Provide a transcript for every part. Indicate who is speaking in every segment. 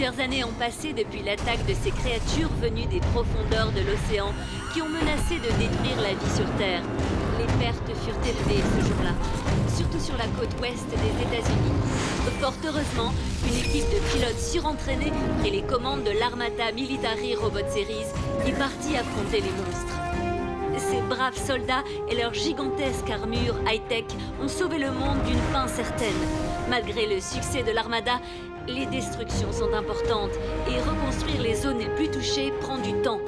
Speaker 1: Plusieurs années ont passé depuis l'attaque de ces créatures venues des profondeurs de l'océan qui ont menacé de détruire la vie sur Terre. Les pertes furent élevées ce jour-là, surtout sur la côte ouest des États-Unis. Fort heureusement, une équipe de pilotes surentraînés prit les commandes de l'Armata Military Robot Series et partit affronter les monstres. Ces braves soldats et leur gigantesque armure high-tech ont sauvé le monde d'une fin certaine. Malgré le succès de l'Armada, les destructions sont importantes et reconstruire les zones les plus touchées prend du temps.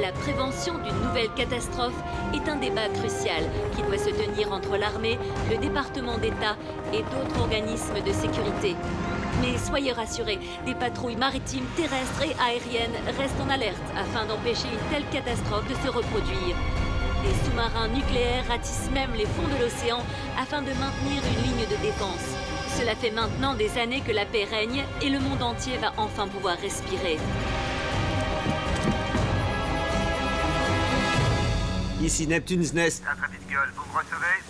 Speaker 1: La prévention d'une nouvelle catastrophe est un débat crucial qui doit se tenir entre l'armée, le département d'État et d'autres organismes de sécurité. Mais soyez rassurés, des patrouilles maritimes, terrestres et aériennes restent en alerte afin d'empêcher une telle catastrophe de se reproduire. Des sous-marins nucléaires ratissent même les fonds de l'océan afin de maintenir une ligne de défense. Cela fait maintenant des années que la paix règne et le monde entier va enfin pouvoir respirer.
Speaker 2: Ici Neptune's Nest.
Speaker 3: Intrépide Gueule, vous me recevez?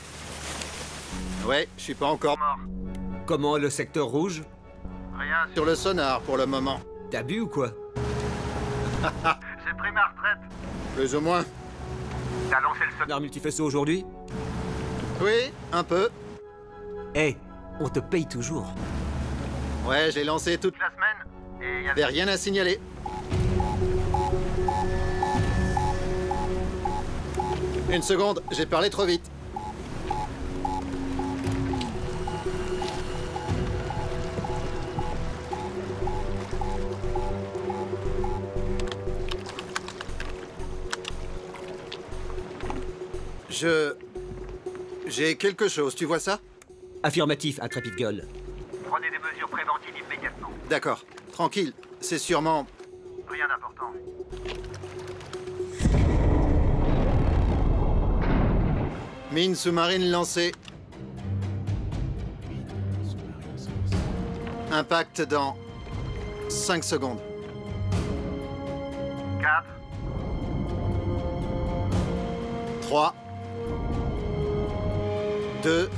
Speaker 4: Ouais, je suis pas encore
Speaker 3: Mort.
Speaker 2: Comment le secteur rouge?
Speaker 3: Rien,
Speaker 4: sur le sonar pour le moment.
Speaker 2: T'as bu ou quoi?
Speaker 3: J'ai pris ma retraite.
Speaker 4: Plus ou moins.
Speaker 3: T'as lancé le sol.
Speaker 2: L'arme multifaisceau aujourd'hui?
Speaker 4: Oui, un peu.
Speaker 2: Eh, on te paye toujours.
Speaker 4: Ouais, j'ai lancé toute
Speaker 3: la semaine et il y
Speaker 4: Y'avait
Speaker 3: avait
Speaker 4: rien à signaler. Une seconde, j'ai parlé trop vite. Je... J'ai quelque chose, tu vois ça?
Speaker 2: Affirmatif, intrépide gueule.
Speaker 3: prenez des mesures préventives immédiatement.
Speaker 4: D'accord, tranquille, c'est sûrement...
Speaker 3: Rien d'important.
Speaker 4: Mine sous-marine lancée. Impact dans 5 secondes.
Speaker 3: 4,
Speaker 4: 3, 2,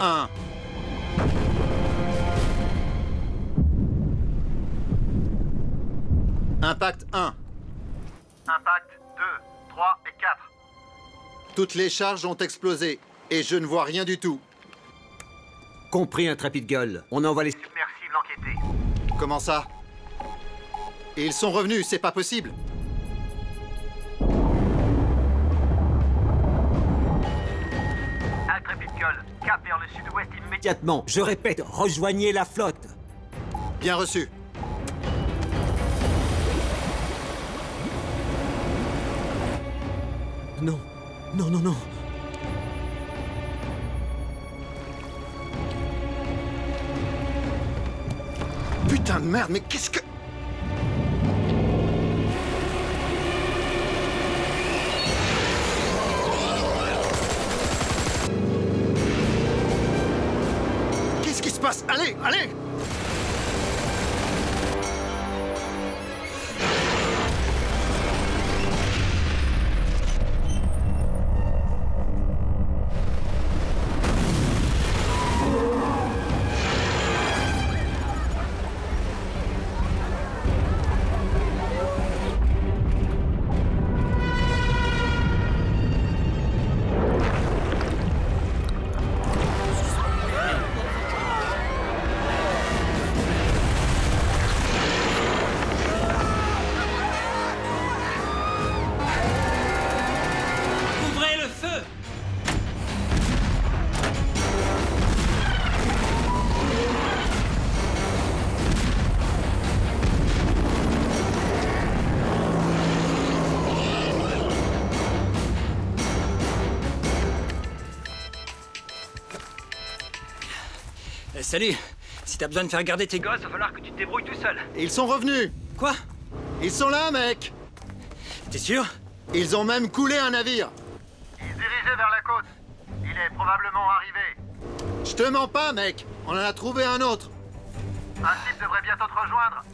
Speaker 4: 1. Impact 1.
Speaker 3: impact 2, 3 et 4.
Speaker 4: Toutes les charges ont explosé et je ne vois rien du tout.
Speaker 2: Compris, intrépide gueule. On envoie les...
Speaker 3: Submersible enquêté.
Speaker 4: Comment ça? Ils sont revenus, c'est pas possible.
Speaker 2: Immédiatement, je répète, rejoignez la flotte.
Speaker 4: Bien reçu.
Speaker 2: Non, non, non, non.
Speaker 4: Putain de merde, mais qu'est-ce que... Qu'est-ce qui se passe Allez, allez
Speaker 5: Si t'as besoin de faire garder tes gosses, va falloir que tu te débrouilles tout seul.
Speaker 4: Ils sont revenus
Speaker 5: Quoi?
Speaker 4: Ils sont là, mec
Speaker 5: T'es sûr?
Speaker 4: Ils ont même coulé un navire
Speaker 3: Il se dirigeait vers la côte. Il est probablement arrivé.
Speaker 4: Je te mens pas, mec On en a trouvé un autre
Speaker 3: Un type devrait bientôt te rejoindre.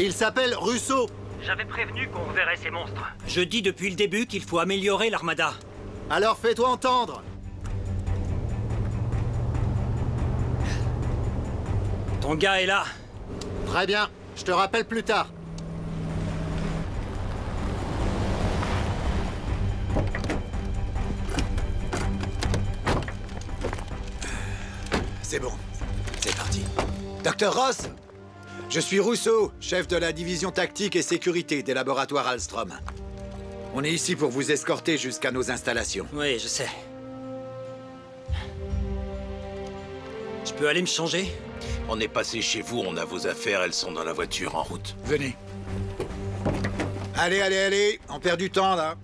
Speaker 4: Il s'appelle Russo
Speaker 5: J'avais prévenu qu'on reverrait ces monstres. Je dis depuis le début qu'il faut améliorer l'armada.
Speaker 4: Alors fais-toi entendre
Speaker 5: Ton gars est là.
Speaker 4: Très bien, je te rappelle plus tard.
Speaker 6: C'est bon. C'est parti. Docteur Ross Je suis Rousseau, chef de la division tactique et sécurité des laboratoires Alstrom. On est ici pour vous escorter jusqu'à nos installations.
Speaker 5: Oui, je sais. Je peux aller me changer?
Speaker 7: On est passé chez vous, on a vos affaires, elles sont dans la voiture en route.
Speaker 6: Venez. Allez, allez, allez, on perd du temps là.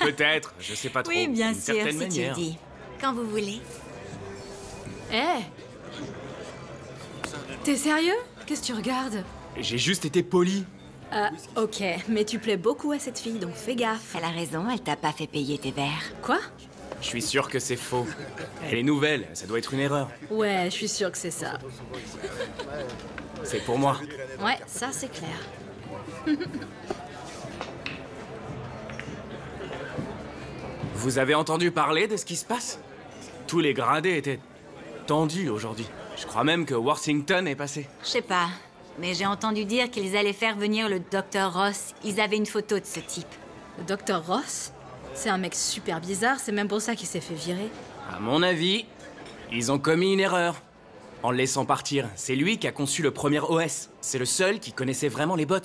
Speaker 8: Peut-être, je sais pas trop.
Speaker 9: Oui, bien sûr, si
Speaker 8: manière.
Speaker 9: tu le dis. Quand vous voulez.
Speaker 10: Eh T'es sérieux? Qu'est-ce que tu regardes?
Speaker 8: J'ai juste été poli.
Speaker 10: Euh, ok, mais tu plais beaucoup à cette fille, donc fais gaffe.
Speaker 9: Elle a raison, elle t'a pas fait payer tes verres.
Speaker 10: Quoi?
Speaker 8: Je suis sûr que c'est faux. Elle est nouvelle, ça doit être une erreur.
Speaker 10: Ouais, je suis sûre que c'est ça.
Speaker 8: C'est pour moi.
Speaker 10: Ouais, ça c'est clair.
Speaker 8: Vous avez entendu parler de ce qui se passe? Tous les gradés étaient tendus aujourd'hui. Je crois même que Worthington est passé.
Speaker 9: Je sais pas, mais j'ai entendu dire qu'ils allaient faire venir le docteur Ross. Ils avaient une photo de ce type.
Speaker 10: Le docteur Ross? C'est un mec super bizarre, c'est même pour ça qu'il s'est fait virer.
Speaker 8: À mon avis, ils ont commis une erreur. En le laissant partir, c'est lui qui a conçu le premier OS. C'est le seul qui connaissait vraiment les bots.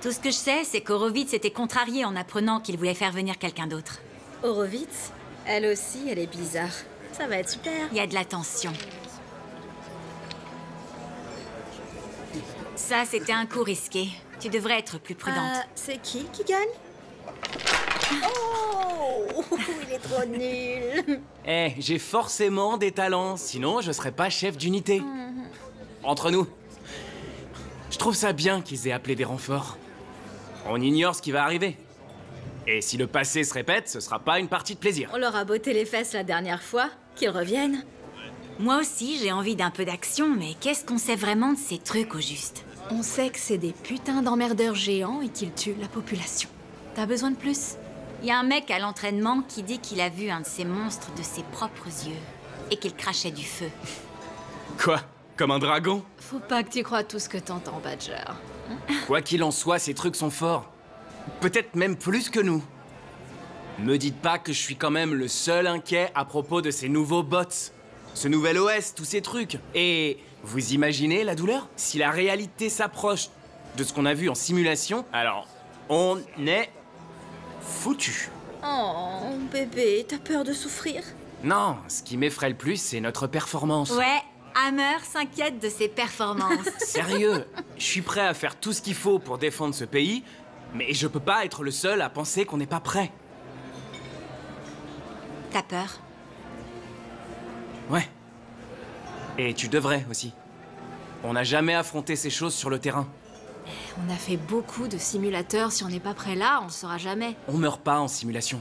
Speaker 9: Tout ce que je sais, c'est qu'Horowitz était contrarié en apprenant qu'il voulait faire venir quelqu'un d'autre.
Speaker 10: Horowitz? Elle aussi, elle est bizarre. Ça va être super.
Speaker 9: Il y a de la tension. Ça, c'était un coup risqué. Tu devrais être plus prudente.
Speaker 10: Euh, c'est qui qui gagne Oh Il est trop nul
Speaker 8: Eh, j'ai forcément des talents, sinon je serais pas chef d'unité. Entre nous, je trouve ça bien qu'ils aient appelé des renforts. On ignore ce qui va arriver. Et si le passé se répète, ce sera pas une partie de plaisir.
Speaker 10: On leur a botté les fesses la dernière fois. Qu'ils reviennent.
Speaker 9: Moi aussi, j'ai envie d'un peu d'action, mais qu'est-ce qu'on sait vraiment de ces trucs au juste?
Speaker 10: On sait que c'est des putains d'emmerdeurs géants et qu'ils tuent la population. T'as besoin de plus?
Speaker 9: Il y a un mec à l'entraînement qui dit qu'il a vu un de ces monstres de ses propres yeux et qu'il crachait du feu.
Speaker 8: Quoi? Comme un dragon?
Speaker 10: Faut pas que tu crois tout ce que t'entends, Badger.
Speaker 8: Quoi qu'il en soit, ces trucs sont forts. Peut-être même plus que nous. Me dites pas que je suis quand même le seul inquiet à propos de ces nouveaux bots. Ce nouvel OS, tous ces trucs. Et vous imaginez la douleur? Si la réalité s'approche de ce qu'on a vu en simulation, alors on est foutu.
Speaker 10: Oh, bébé, t'as peur de souffrir?
Speaker 8: Non, ce qui m'effraie le plus, c'est notre performance.
Speaker 9: Ouais, Hammer s'inquiète de ses performances.
Speaker 8: Sérieux, je suis prêt à faire tout ce qu'il faut pour défendre ce pays, mais je peux pas être le seul à penser qu'on n'est pas prêt.
Speaker 9: T'as peur
Speaker 8: Ouais. Et tu devrais aussi. On n'a jamais affronté ces choses sur le terrain.
Speaker 10: On a fait beaucoup de simulateurs. Si on n'est pas prêt là, on le saura jamais.
Speaker 8: On meurt pas en simulation.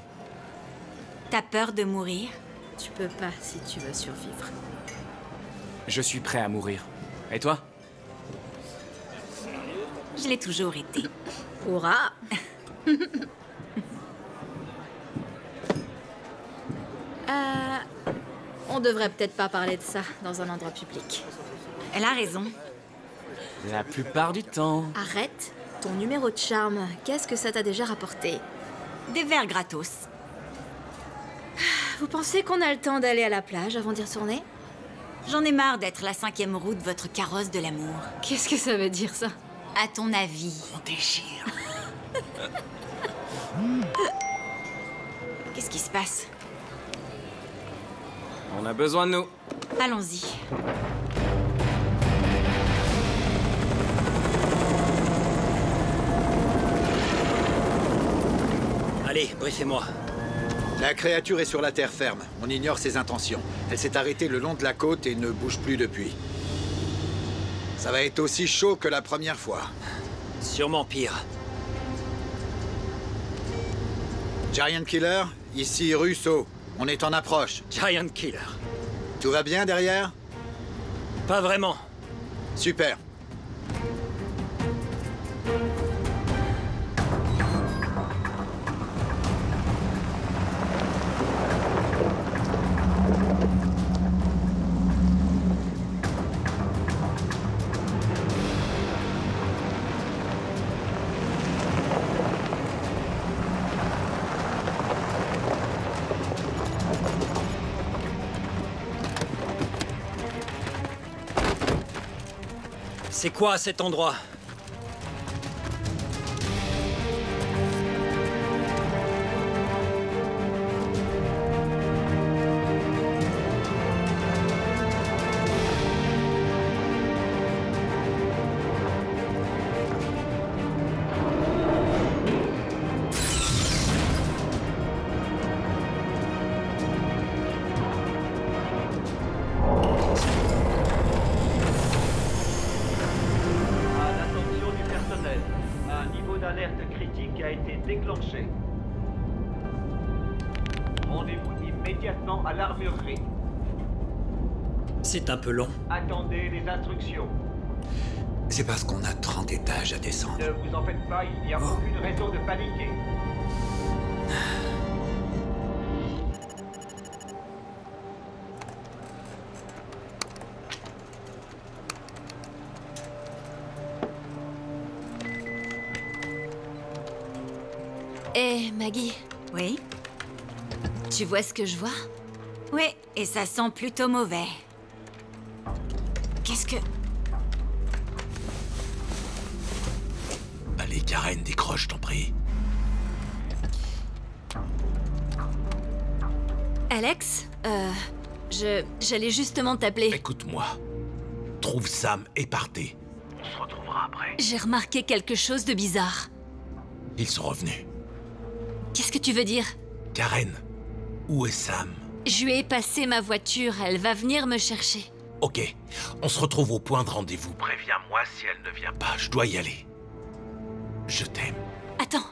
Speaker 9: T'as peur de mourir
Speaker 10: Tu peux pas si tu veux survivre.
Speaker 8: Je suis prêt à mourir. Et toi
Speaker 9: Je l'ai toujours été.
Speaker 10: Hurrah Euh. On devrait peut-être pas parler de ça dans un endroit public.
Speaker 9: Elle a raison.
Speaker 8: La plupart du temps.
Speaker 10: Arrête Ton numéro de charme, qu'est-ce que ça t'a déjà rapporté?
Speaker 9: Des verres gratos.
Speaker 10: Vous pensez qu'on a le temps d'aller à la plage avant d'y retourner?
Speaker 9: J'en ai marre d'être la cinquième roue de votre carrosse de l'amour.
Speaker 10: Qu'est-ce que ça veut dire ça?
Speaker 9: À ton avis
Speaker 8: On déchire.
Speaker 9: Qu'est-ce qui se passe?
Speaker 8: On a besoin de nous.
Speaker 9: Allons-y.
Speaker 5: Allez, briefez-moi.
Speaker 6: La créature est sur la terre ferme. On ignore ses intentions. Elle s'est arrêtée le long de la côte et ne bouge plus depuis. Ça va être aussi chaud que la première fois.
Speaker 5: Sûrement pire.
Speaker 6: Giant Killer, ici Russo. On est en approche.
Speaker 5: Giant Killer.
Speaker 6: Tout va bien derrière?
Speaker 5: Pas vraiment.
Speaker 6: Super.
Speaker 5: C'est quoi cet endroit? C'est un peu long.
Speaker 3: Attendez les instructions.
Speaker 6: C'est parce qu'on a 30 étages à descendre.
Speaker 3: Ne vous en faites pas, il n'y a aucune raison de paniquer.
Speaker 1: Hé, Maggie,
Speaker 9: Oui
Speaker 1: tu vois ce que je vois?
Speaker 9: Oui, et ça sent plutôt mauvais.
Speaker 1: Alex Euh... Je... J'allais justement t'appeler.
Speaker 7: Écoute-moi. Trouve Sam et partez. On se retrouvera après.
Speaker 1: J'ai remarqué quelque chose de bizarre.
Speaker 7: Ils sont revenus.
Speaker 1: Qu'est-ce que tu veux dire?
Speaker 7: Karen, où est Sam?
Speaker 1: Je lui ai passé ma voiture, elle va venir me chercher.
Speaker 7: Ok, on se retrouve au point de rendez-vous. Préviens-moi si elle ne vient pas, je dois y aller. Je t'aime.
Speaker 1: Attends.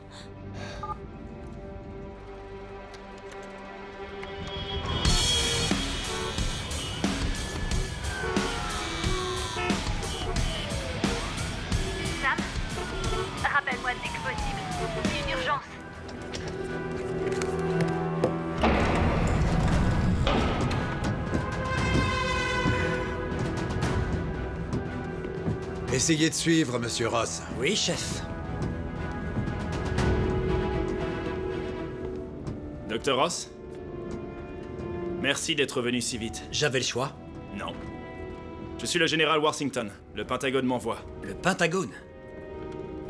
Speaker 11: Rappelle-moi dès que possible. C'est une urgence.
Speaker 6: Essayez de suivre, monsieur Ross.
Speaker 5: Oui, chef.
Speaker 12: Docteur Ross? Merci d'être venu si vite.
Speaker 5: J'avais le choix.
Speaker 12: Non. Je suis le général Washington. Le Pentagone m'envoie.
Speaker 5: Le Pentagone?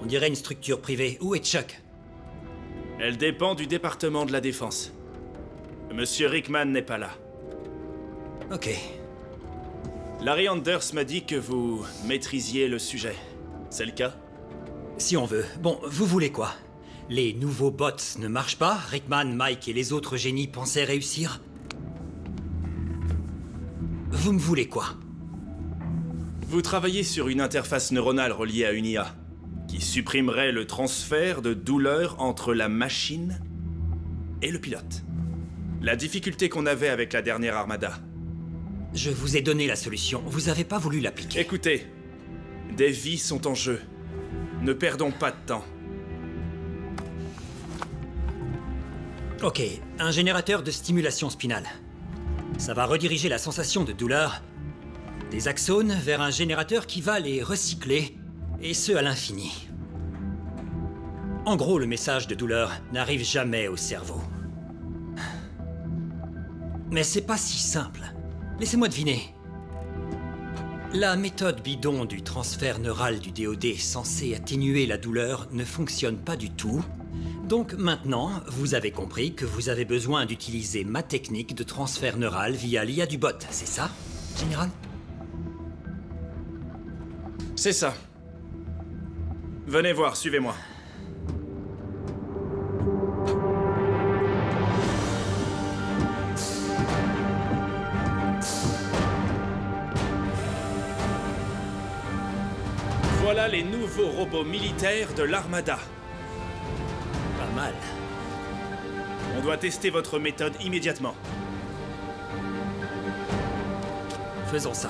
Speaker 5: On dirait une structure privée. Où est Chuck?
Speaker 12: Elle dépend du département de la Défense. Monsieur Rickman n'est pas là.
Speaker 5: Ok.
Speaker 12: Larry Anders m'a dit que vous maîtrisiez le sujet. C'est le cas?
Speaker 5: Si on veut. Bon, vous voulez quoi? Les nouveaux bots ne marchent pas? Rickman, Mike et les autres génies pensaient réussir? Vous me voulez quoi?
Speaker 12: Vous travaillez sur une interface neuronale reliée à une IA qui supprimerait le transfert de douleur entre la machine et le pilote. La difficulté qu'on avait avec la dernière armada.
Speaker 5: Je vous ai donné la solution. Vous avez pas voulu l'appliquer.
Speaker 12: Écoutez, des vies sont en jeu. Ne perdons pas de temps.
Speaker 5: Ok, un générateur de stimulation spinale. Ça va rediriger la sensation de douleur des axones vers un générateur qui va les recycler, et ce à l'infini. En gros, le message de douleur n'arrive jamais au cerveau. Mais c'est pas si simple. Laissez-moi deviner. La méthode bidon du transfert neural du DOD censée atténuer la douleur ne fonctionne pas du tout. Donc maintenant, vous avez compris que vous avez besoin d'utiliser ma technique de transfert neural via l'IA du bot, c'est ça, général?
Speaker 12: C'est ça. Venez voir, suivez-moi. Voilà les nouveaux robots militaires de l'Armada.
Speaker 5: Pas mal.
Speaker 12: On doit tester votre méthode immédiatement.
Speaker 5: Faisons ça.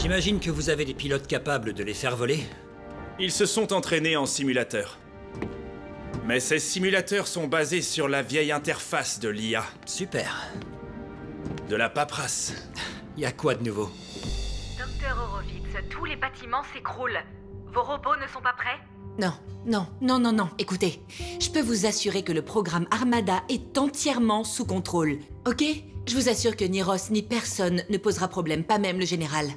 Speaker 5: J'imagine que vous avez des pilotes capables de les faire voler
Speaker 12: Ils se sont entraînés en simulateur. Mais ces simulateurs sont basés sur la vieille interface de l'IA.
Speaker 5: Super.
Speaker 12: De la paperasse.
Speaker 5: Y a quoi de nouveau?
Speaker 11: Docteur Horowitz, tous les bâtiments s'écroulent. Vos robots ne sont pas prêts?
Speaker 13: Non, non, non, non, non. Écoutez, je peux vous assurer que le programme Armada est entièrement sous contrôle. Ok? Je vous assure que ni Ross ni personne ne posera problème, pas même le général.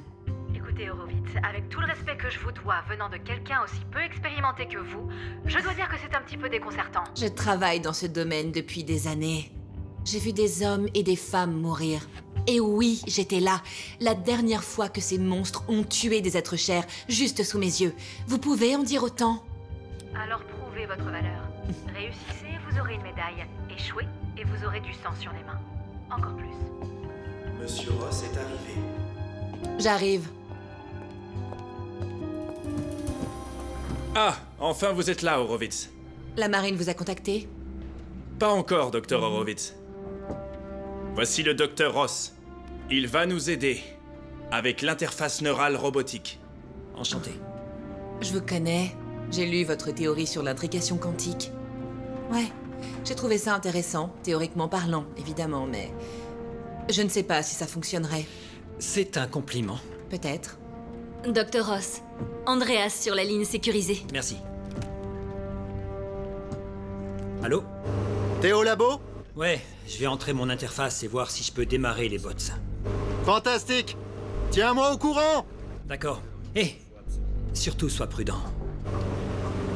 Speaker 11: Avec tout le respect que je vous dois venant de quelqu'un aussi peu expérimenté que vous, je dois dire que c'est un petit peu déconcertant.
Speaker 13: Je travaille dans ce domaine depuis des années. J'ai vu des hommes et des femmes mourir. Et oui, j'étais là, la dernière fois que ces monstres ont tué des êtres chers, juste sous mes yeux. Vous pouvez en dire autant?
Speaker 11: Alors prouvez votre valeur. Réussissez, vous aurez une médaille. Échouez, et vous aurez du sang sur les mains. Encore plus.
Speaker 12: Monsieur Ross est arrivé.
Speaker 13: J'arrive.
Speaker 12: Ah, enfin vous êtes là, Horowitz.
Speaker 13: La marine vous a contacté?
Speaker 12: Pas encore, docteur Horowitz. Voici le docteur Ross. Il va nous aider avec l'interface neurale robotique.
Speaker 5: Enchanté.
Speaker 13: Je vous connais. J'ai lu votre théorie sur l'intrication quantique. Ouais, j'ai trouvé ça intéressant, théoriquement parlant, évidemment, mais... Je ne sais pas si ça fonctionnerait.
Speaker 5: C'est un compliment.
Speaker 13: Peut-être.
Speaker 1: Docteur Ross, Andreas sur la ligne sécurisée.
Speaker 5: Merci. Allô?
Speaker 4: T'es au labo?
Speaker 5: Ouais, je vais entrer mon interface et voir si je peux démarrer les bots.
Speaker 4: Fantastique Tiens-moi au courant
Speaker 5: D'accord. Hé Surtout sois prudent.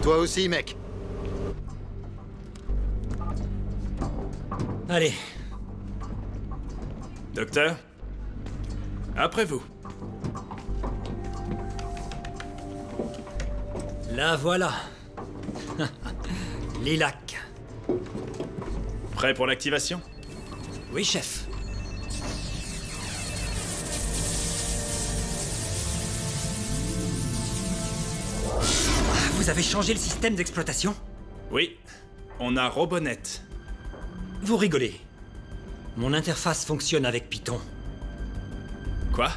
Speaker 4: Toi aussi, mec.
Speaker 5: Allez,
Speaker 12: Docteur? Après vous.
Speaker 5: La voilà. Lilac.
Speaker 12: Prêt pour l'activation?
Speaker 5: Oui, chef. Vous avez changé le système d'exploitation?
Speaker 12: Oui. On a Robonet.
Speaker 5: Vous rigolez. Mon interface fonctionne avec Python.
Speaker 12: Quoi?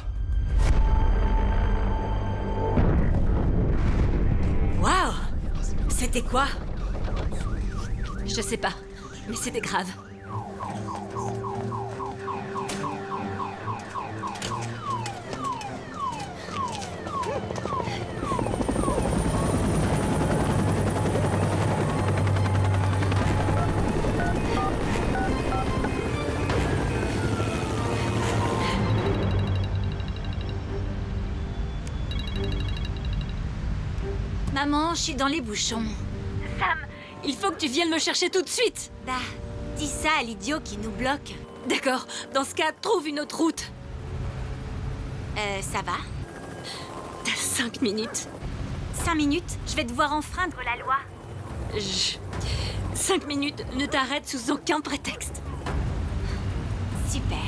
Speaker 1: C'était quoi? Je sais pas, mais c'était grave.
Speaker 9: Maman, je suis dans les bouchons.
Speaker 11: Sam,
Speaker 1: Il faut que tu viennes me chercher tout de suite
Speaker 9: Bah, dis ça à l'idiot qui nous bloque.
Speaker 1: D'accord, dans ce cas, trouve une autre route.
Speaker 9: Euh, ça va?
Speaker 1: T'as cinq minutes.
Speaker 9: Cinq minutes, je vais devoir enfreindre la loi.
Speaker 1: Je... Cinq minutes, ne t'arrête sous aucun prétexte.
Speaker 9: Super.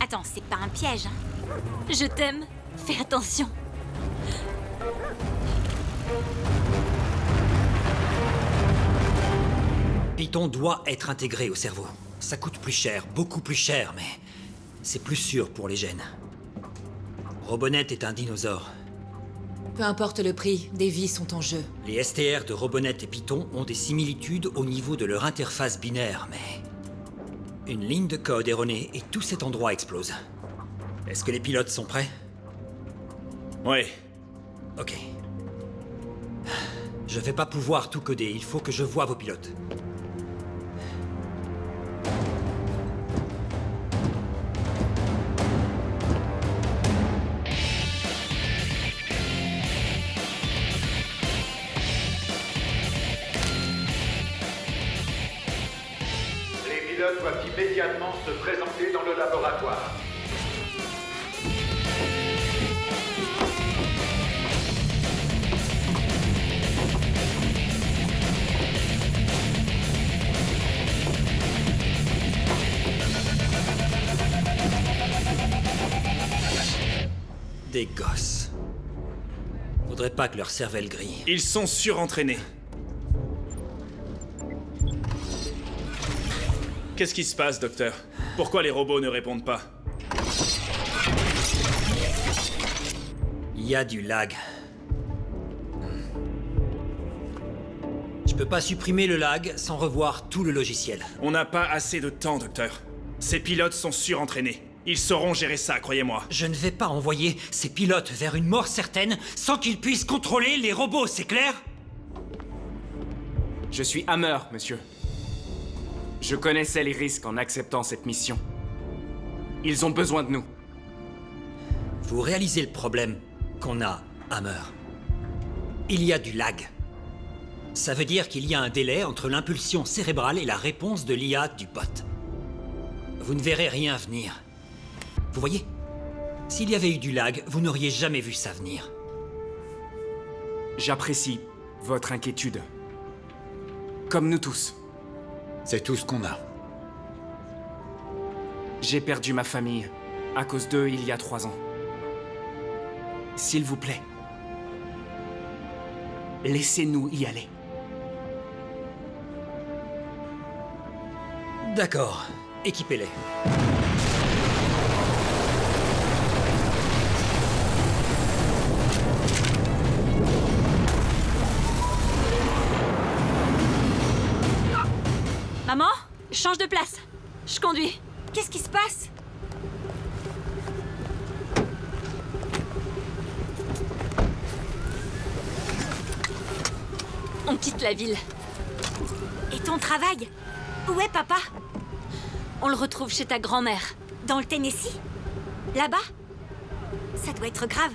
Speaker 9: Attends, c'est pas un piège, hein?
Speaker 1: Je t'aime, fais attention.
Speaker 5: Python doit être intégré au cerveau. Ça coûte plus cher, beaucoup plus cher, mais c'est plus sûr pour les gènes. Robonet est un dinosaure.
Speaker 13: Peu importe le prix, des vies sont en jeu.
Speaker 5: Les STR de Robonet et Python ont des similitudes au niveau de leur interface binaire, mais... Une ligne de code erronée et tout cet endroit explose. Est-ce que les pilotes sont prêts?
Speaker 12: Ouais.
Speaker 5: Ok. Je vais pas pouvoir tout coder, il faut que je voie vos pilotes. Pas que leur cervelle grille.
Speaker 12: Ils sont surentraînés. Qu'est-ce qui se passe, docteur? Pourquoi les robots ne répondent pas?
Speaker 5: Il y a du lag. Je peux pas supprimer le lag sans revoir tout le logiciel.
Speaker 12: On n'a pas assez de temps, docteur. Ces pilotes sont surentraînés. Ils sauront gérer ça, croyez-moi.
Speaker 5: Je ne vais pas envoyer ces pilotes vers une mort certaine sans qu'ils puissent contrôler les robots, c'est clair?
Speaker 8: Je suis Hammer, monsieur. Je connaissais les risques en acceptant cette mission. Ils ont besoin de nous.
Speaker 5: Vous réalisez le problème qu'on a, Hammer. Il y a du lag. Ça veut dire qu'il y a un délai entre l'impulsion cérébrale et la réponse de l'IA du bot. Vous ne verrez rien venir. Vous voyez S'il y avait eu du lag, vous n'auriez jamais vu ça venir.
Speaker 8: J'apprécie votre inquiétude. Comme nous tous.
Speaker 6: C'est tout ce qu'on a.
Speaker 8: J'ai perdu ma famille à cause d'eux il y a trois ans. S'il vous plaît, laissez-nous y aller.
Speaker 5: D'accord. Équipez-les.
Speaker 1: Change de place. Je conduis.
Speaker 9: Qu'est-ce qui se passe?
Speaker 1: On quitte la ville.
Speaker 9: Et ton travail? Où est papa?
Speaker 1: On le retrouve chez ta grand-mère.
Speaker 9: Dans le Tennessee? Là-bas? Ça doit être grave.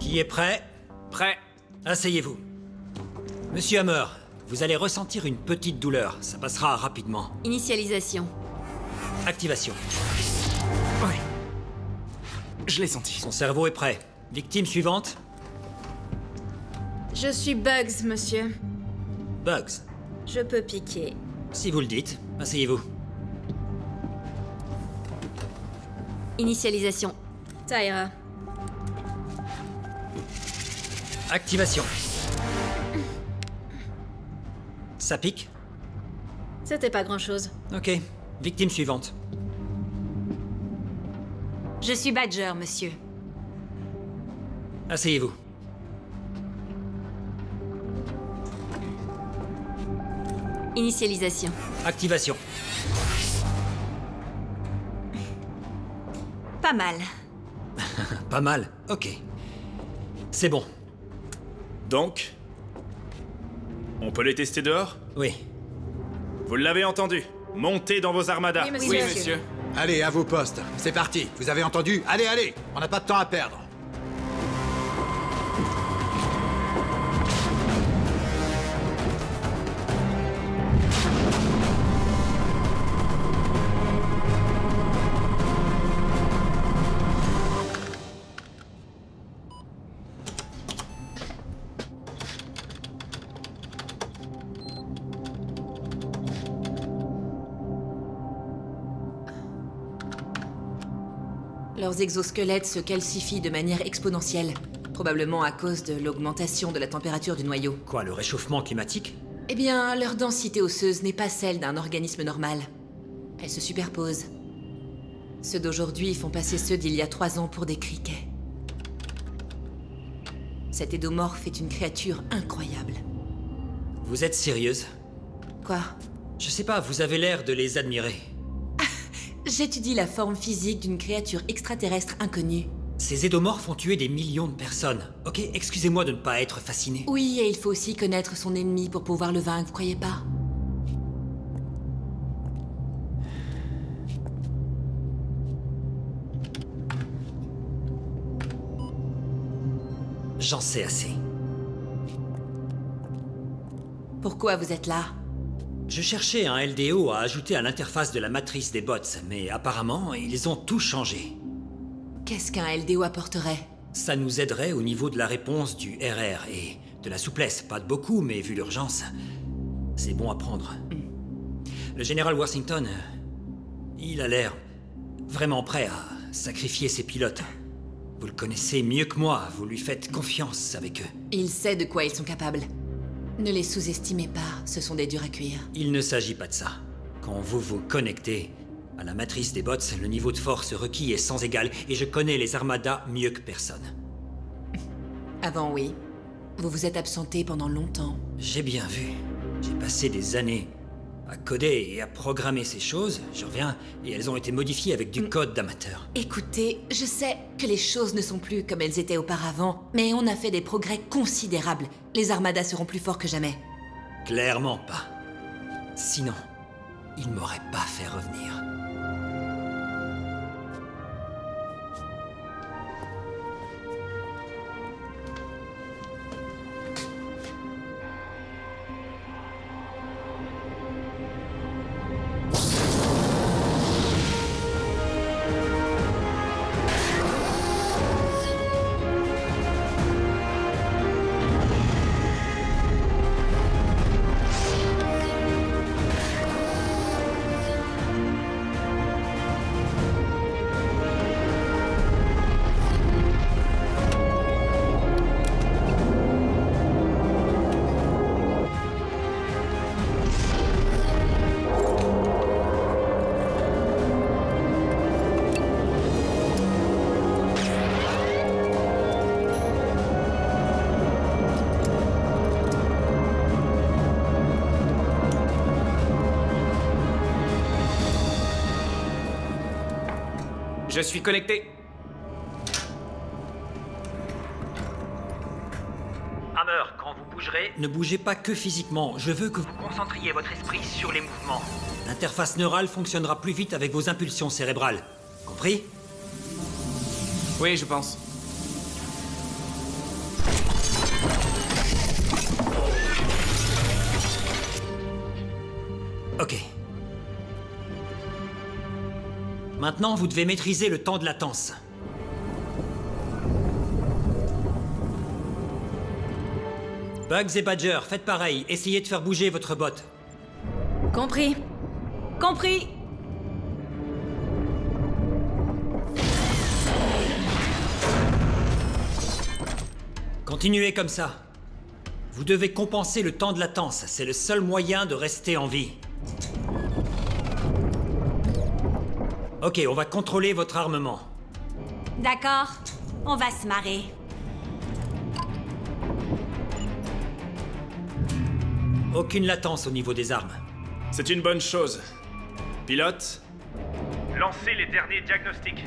Speaker 5: Qui est prêt?
Speaker 8: Prêt.
Speaker 5: Asseyez-vous. Monsieur Hammer, vous allez ressentir une petite douleur. Ça passera rapidement.
Speaker 1: Initialisation.
Speaker 5: Activation.
Speaker 8: Ouais. Je l'ai senti.
Speaker 5: Son cerveau est prêt. Victime suivante
Speaker 10: Je suis Bugs, monsieur.
Speaker 5: Bugs.
Speaker 10: Je peux piquer.
Speaker 5: Si vous le dites, asseyez-vous.
Speaker 1: Initialisation.
Speaker 10: Tyra.
Speaker 5: Activation. Ça pique
Speaker 10: C'était pas grand-chose.
Speaker 5: Ok. Victime suivante.
Speaker 9: Je suis Badger, monsieur.
Speaker 5: Asseyez-vous.
Speaker 1: Initialisation.
Speaker 5: Activation.
Speaker 9: Pas mal.
Speaker 5: Pas mal. Ok. C'est bon.
Speaker 12: Donc On peut les tester dehors?
Speaker 5: Oui.
Speaker 12: Vous l'avez entendu Montez dans vos armadas.
Speaker 10: Oui, monsieur.
Speaker 8: Oui, monsieur.
Speaker 6: Allez, à vos postes. C'est parti. Vous avez entendu? Allez, allez On n'a pas de temps à perdre.
Speaker 13: Leurs exosquelettes se calcifient de manière exponentielle, probablement à cause de l'augmentation de la température du noyau.
Speaker 5: Quoi, le réchauffement climatique?
Speaker 13: Eh bien, leur densité osseuse n'est pas celle d'un organisme normal. Elle se superpose. Ceux d'aujourd'hui font passer ceux d'il y a trois ans pour des criquets. Cet édomorphe est une créature incroyable.
Speaker 5: Vous êtes sérieuse?
Speaker 13: Quoi?
Speaker 5: Je sais pas, vous avez l'air de les admirer.
Speaker 13: J'étudie la forme physique d'une créature extraterrestre inconnue.
Speaker 5: Ces édomorphes ont tué des millions de personnes. Ok, excusez-moi de ne pas être fasciné.
Speaker 13: Oui, et il faut aussi connaître son ennemi pour pouvoir le vaincre, vous croyez pas
Speaker 5: J'en sais assez.
Speaker 13: Pourquoi vous êtes là?
Speaker 5: Je cherchais un LDO à ajouter à l'interface de la matrice des bots, mais apparemment, ils ont tout changé.
Speaker 13: Qu'est-ce qu'un LDO apporterait?
Speaker 5: Ça nous aiderait au niveau de la réponse du RR et de la souplesse. Pas de beaucoup, mais vu l'urgence, c'est bon à prendre. Le général Washington, Il a l'air vraiment prêt à sacrifier ses pilotes. Vous le connaissez mieux que moi, vous lui faites confiance avec eux.
Speaker 13: Il sait de quoi ils sont capables. Ne les sous-estimez pas, ce sont des durs à cuire.
Speaker 5: Il ne s'agit pas de ça. Quand vous vous connectez à la matrice des bots, le niveau de force requis est sans égal, et je connais les armadas mieux que personne.
Speaker 13: Avant, oui. Vous vous êtes absenté pendant longtemps.
Speaker 5: J'ai bien vu. J'ai passé des années à coder et à programmer ces choses. Je reviens, et elles ont été modifiées avec du code d'amateur.
Speaker 13: Écoutez, je sais que les choses ne sont plus comme elles étaient auparavant, mais on a fait des progrès considérables. Les armadas seront plus forts que jamais.
Speaker 5: Clairement pas. Sinon, ils m'auraient pas fait revenir.
Speaker 8: Je suis connecté.
Speaker 5: Hammer, quand vous bougerez... Ne bougez pas que physiquement, je veux que vous concentriez votre esprit sur les mouvements. L'interface neurale fonctionnera plus vite avec vos impulsions cérébrales. Compris?
Speaker 8: Oui, je pense.
Speaker 5: Maintenant, vous devez maîtriser le temps de latence. Bugs et Badger, faites pareil. Essayez de faire bouger votre bot.
Speaker 10: Compris. Compris.
Speaker 5: Continuez comme ça. Vous devez compenser le temps de latence. C'est le seul moyen de rester en vie. Ok, on va contrôler votre armement.
Speaker 9: D'accord, on va se marrer.
Speaker 5: Aucune latence au niveau des armes.
Speaker 12: C'est une bonne chose. Pilote Lancez les derniers diagnostics.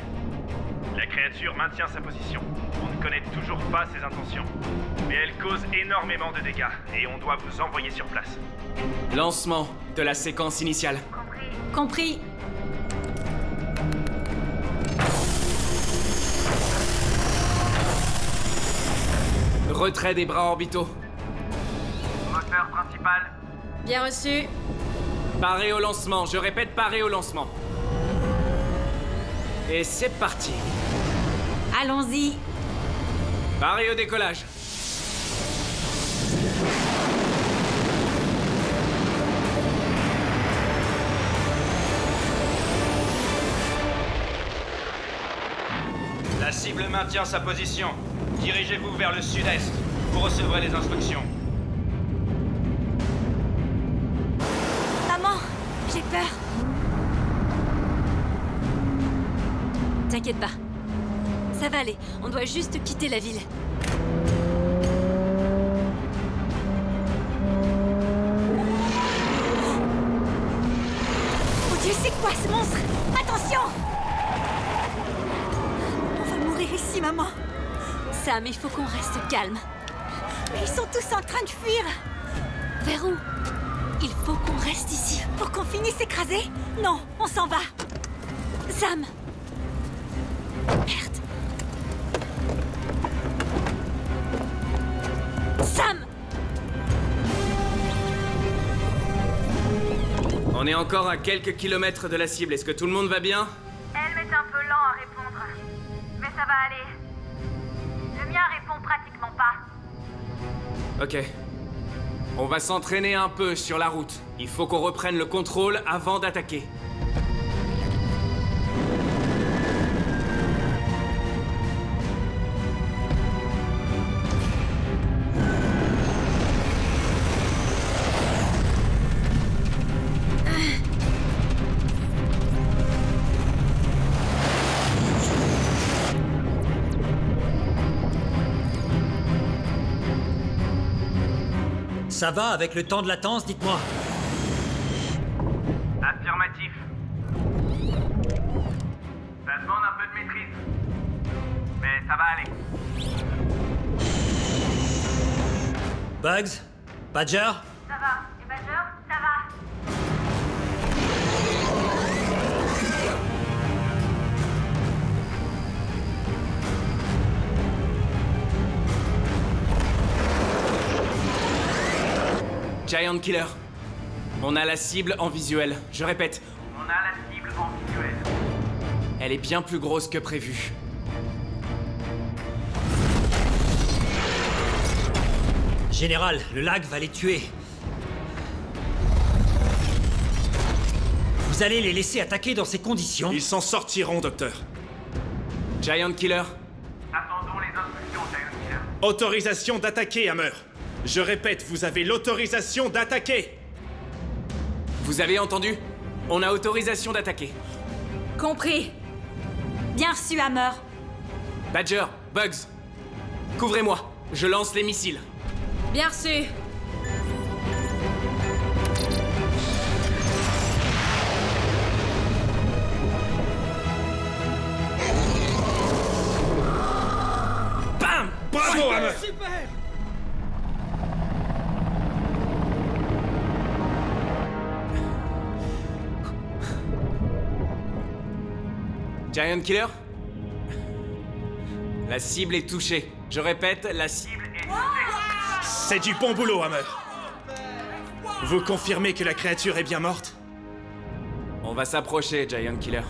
Speaker 12: La créature maintient sa position. On ne connaît toujours pas ses intentions. Mais elle cause énormément de dégâts et on doit vous envoyer sur place.
Speaker 8: Lancement de la séquence initiale.
Speaker 9: Compris.
Speaker 8: Retrait des bras orbitaux.
Speaker 3: Moteur principal.
Speaker 10: Bien reçu.
Speaker 8: Paré au lancement, je répète, paré au lancement. Et c'est parti.
Speaker 9: Allons-y.
Speaker 8: Paré au décollage.
Speaker 3: La cible maintient sa position. Dirigez-vous vers le sud-est. Vous recevrez les instructions.
Speaker 1: Maman, j'ai peur. T'inquiète pas. Ça va aller, on doit juste quitter la ville.
Speaker 9: Oh Dieu, c'est quoi ce monstre? Attention On va mourir ici, maman.
Speaker 1: Sam, il faut qu'on reste calme.
Speaker 9: Ils sont tous en train de fuir.
Speaker 1: Vers où? Il faut qu'on reste ici.
Speaker 9: Pour qu'on finisse écrasé? Non, on s'en va.
Speaker 1: Sam Merde. Sam
Speaker 8: On est encore à quelques kilomètres de la cible. Est-ce que tout le monde va bien? Ok. On va s'entraîner un peu sur la route. Il faut qu'on reprenne le contrôle avant d'attaquer.
Speaker 5: Ça va avec le temps de latence, dites-moi
Speaker 3: Affirmatif. Ça demande un peu de maîtrise. Mais ça va aller.
Speaker 5: Bugs? Badger?
Speaker 8: Giant Killer. On a la cible en visuel. Je répète,
Speaker 3: On a la cible en visuel.
Speaker 8: elle est bien plus grosse que prévu.
Speaker 5: Général, le lac va les tuer. Vous allez les laisser attaquer dans ces conditions?
Speaker 12: Ils s'en sortiront, docteur.
Speaker 8: Giant Killer,
Speaker 3: Attendons les instructions, Giant Killer.
Speaker 12: Autorisation d'attaquer, Hammer. Je répète, vous avez l'autorisation d'attaquer.
Speaker 8: vous avez entendu? On a autorisation d'attaquer.
Speaker 10: Compris.
Speaker 9: Bien reçu, Hammer.
Speaker 8: Badger, Bugs, couvrez-moi. Je lance les missiles.
Speaker 10: Bien reçu.
Speaker 8: Giant Killer? La cible est touchée. Je répète, la cible est
Speaker 12: C'est du bon boulot, Hammer. Vous confirmez que la créature est bien morte?
Speaker 8: On va s'approcher, Giant Killer.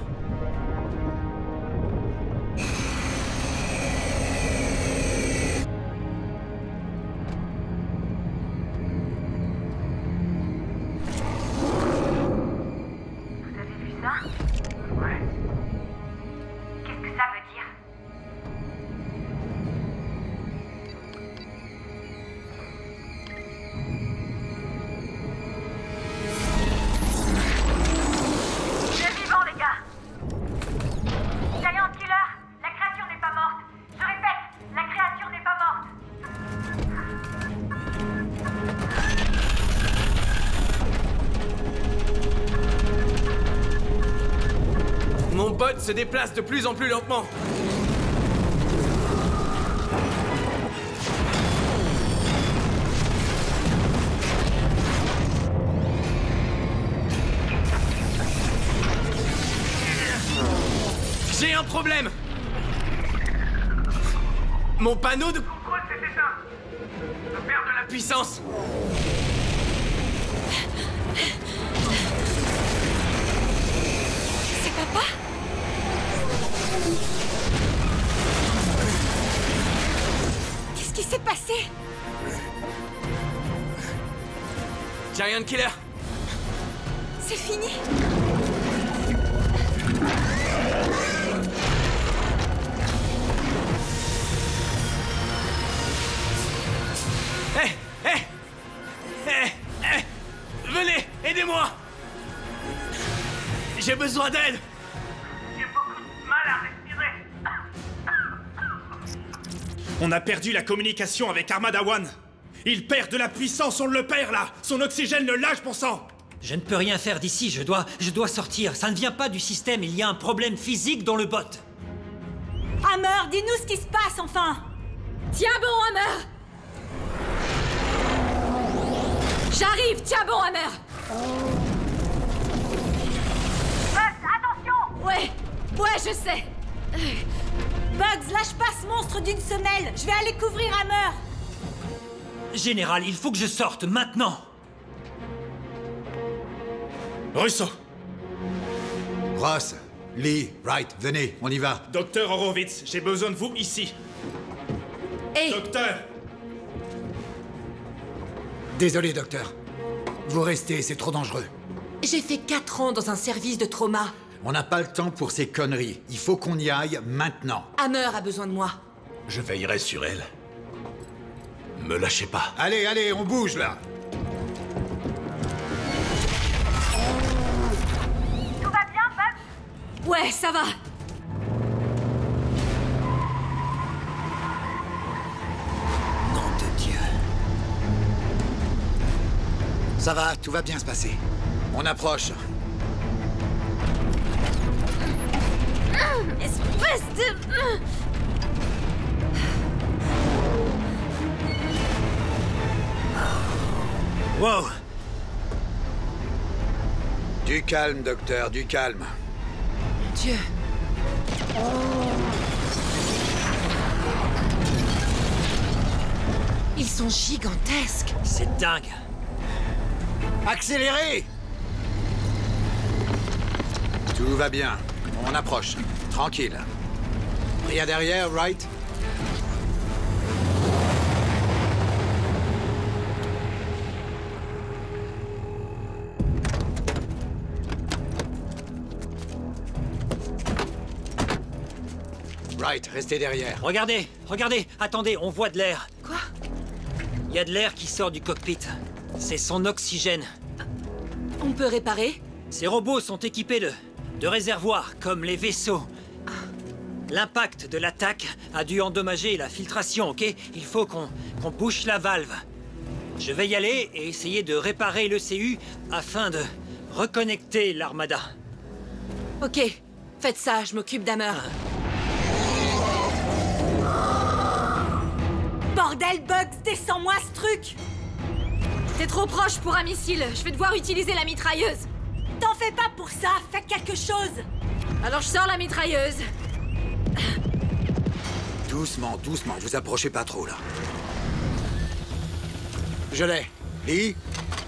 Speaker 8: Déplace de plus en plus lentement. J'ai un problème Mon panneau de
Speaker 3: Contrôle s'est éteint? Je de la
Speaker 8: puissance Giant Killer
Speaker 9: C'est fini
Speaker 8: Hé Hé Hé Hé Venez Aidez-moi J'ai besoin d'aide
Speaker 3: J'ai beaucoup de mal à respirer.
Speaker 12: On a perdu la communication avec Armada One. Il perd de la puissance, on le perd là. Son oxygène le lâche, pour sang
Speaker 5: Je ne peux rien faire d'ici, je dois, je dois sortir. Ça ne vient pas du système, il y a un problème physique dans le bot.
Speaker 9: Hammer, dis-nous ce qui se passe enfin.
Speaker 10: Tiens bon, Hammer. J'arrive, tiens bon, Hammer.
Speaker 11: Bugs, attention.
Speaker 10: Ouais, ouais, je sais.
Speaker 9: Bugs, lâche pas ce monstre d'une semelle. Je vais aller couvrir Hammer
Speaker 5: Général, il faut que je sorte maintenant.
Speaker 12: Russo
Speaker 6: Ross, Lee, Wright, venez, on y va.
Speaker 12: Docteur Horowitz, j'ai besoin de vous ici.
Speaker 13: Hé
Speaker 12: Docteur
Speaker 6: Désolé, docteur. Vous restez, c'est trop dangereux.
Speaker 13: J'ai fait 4 ans dans un service de trauma.
Speaker 6: On n'a pas le temps pour ces conneries. Il faut qu'on y aille maintenant.
Speaker 13: Hammer a besoin de moi.
Speaker 7: Je veillerai sur elle. Me lâchez pas.
Speaker 6: Allez, allez, on bouge là.
Speaker 11: Tout va bien, Bugs
Speaker 10: Ouais, ça va.
Speaker 5: Nom de Dieu.
Speaker 6: Ça va, tout va bien se passer. On approche.
Speaker 10: Espèce de...
Speaker 5: Wow
Speaker 6: Du calme, docteur, du calme.
Speaker 13: Dieu. Ils sont gigantesques.
Speaker 5: C'est dingue.
Speaker 6: Accélérez Tout va bien. On approche. Tranquille. Rien derrière, right Restez derrière.
Speaker 5: Regardez, regardez, attendez, on voit de l'air.
Speaker 13: Quoi?
Speaker 5: Il y a de l'air qui sort du cockpit. C'est son oxygène.
Speaker 13: On peut réparer?
Speaker 5: Ces robots sont équipés de, de réservoirs, comme les vaisseaux. L'impact de l'attaque a dû endommager la filtration, ok? Il faut qu'on qu'on bouche la valve. Je vais y aller et essayer de réparer le CU afin de reconnecter l'armada.
Speaker 13: Ok, faites ça, je m'occupe d'Hammer.
Speaker 10: Bordel, Bugs, descends-moi ce truc T'es trop proche pour un missile. Je vais devoir utiliser la mitrailleuse.
Speaker 1: T'en fais pas pour ça, fais quelque chose
Speaker 10: Alors je sors la mitrailleuse.
Speaker 6: Doucement, doucement, vous approchez pas trop là. Je l'ai. Lee?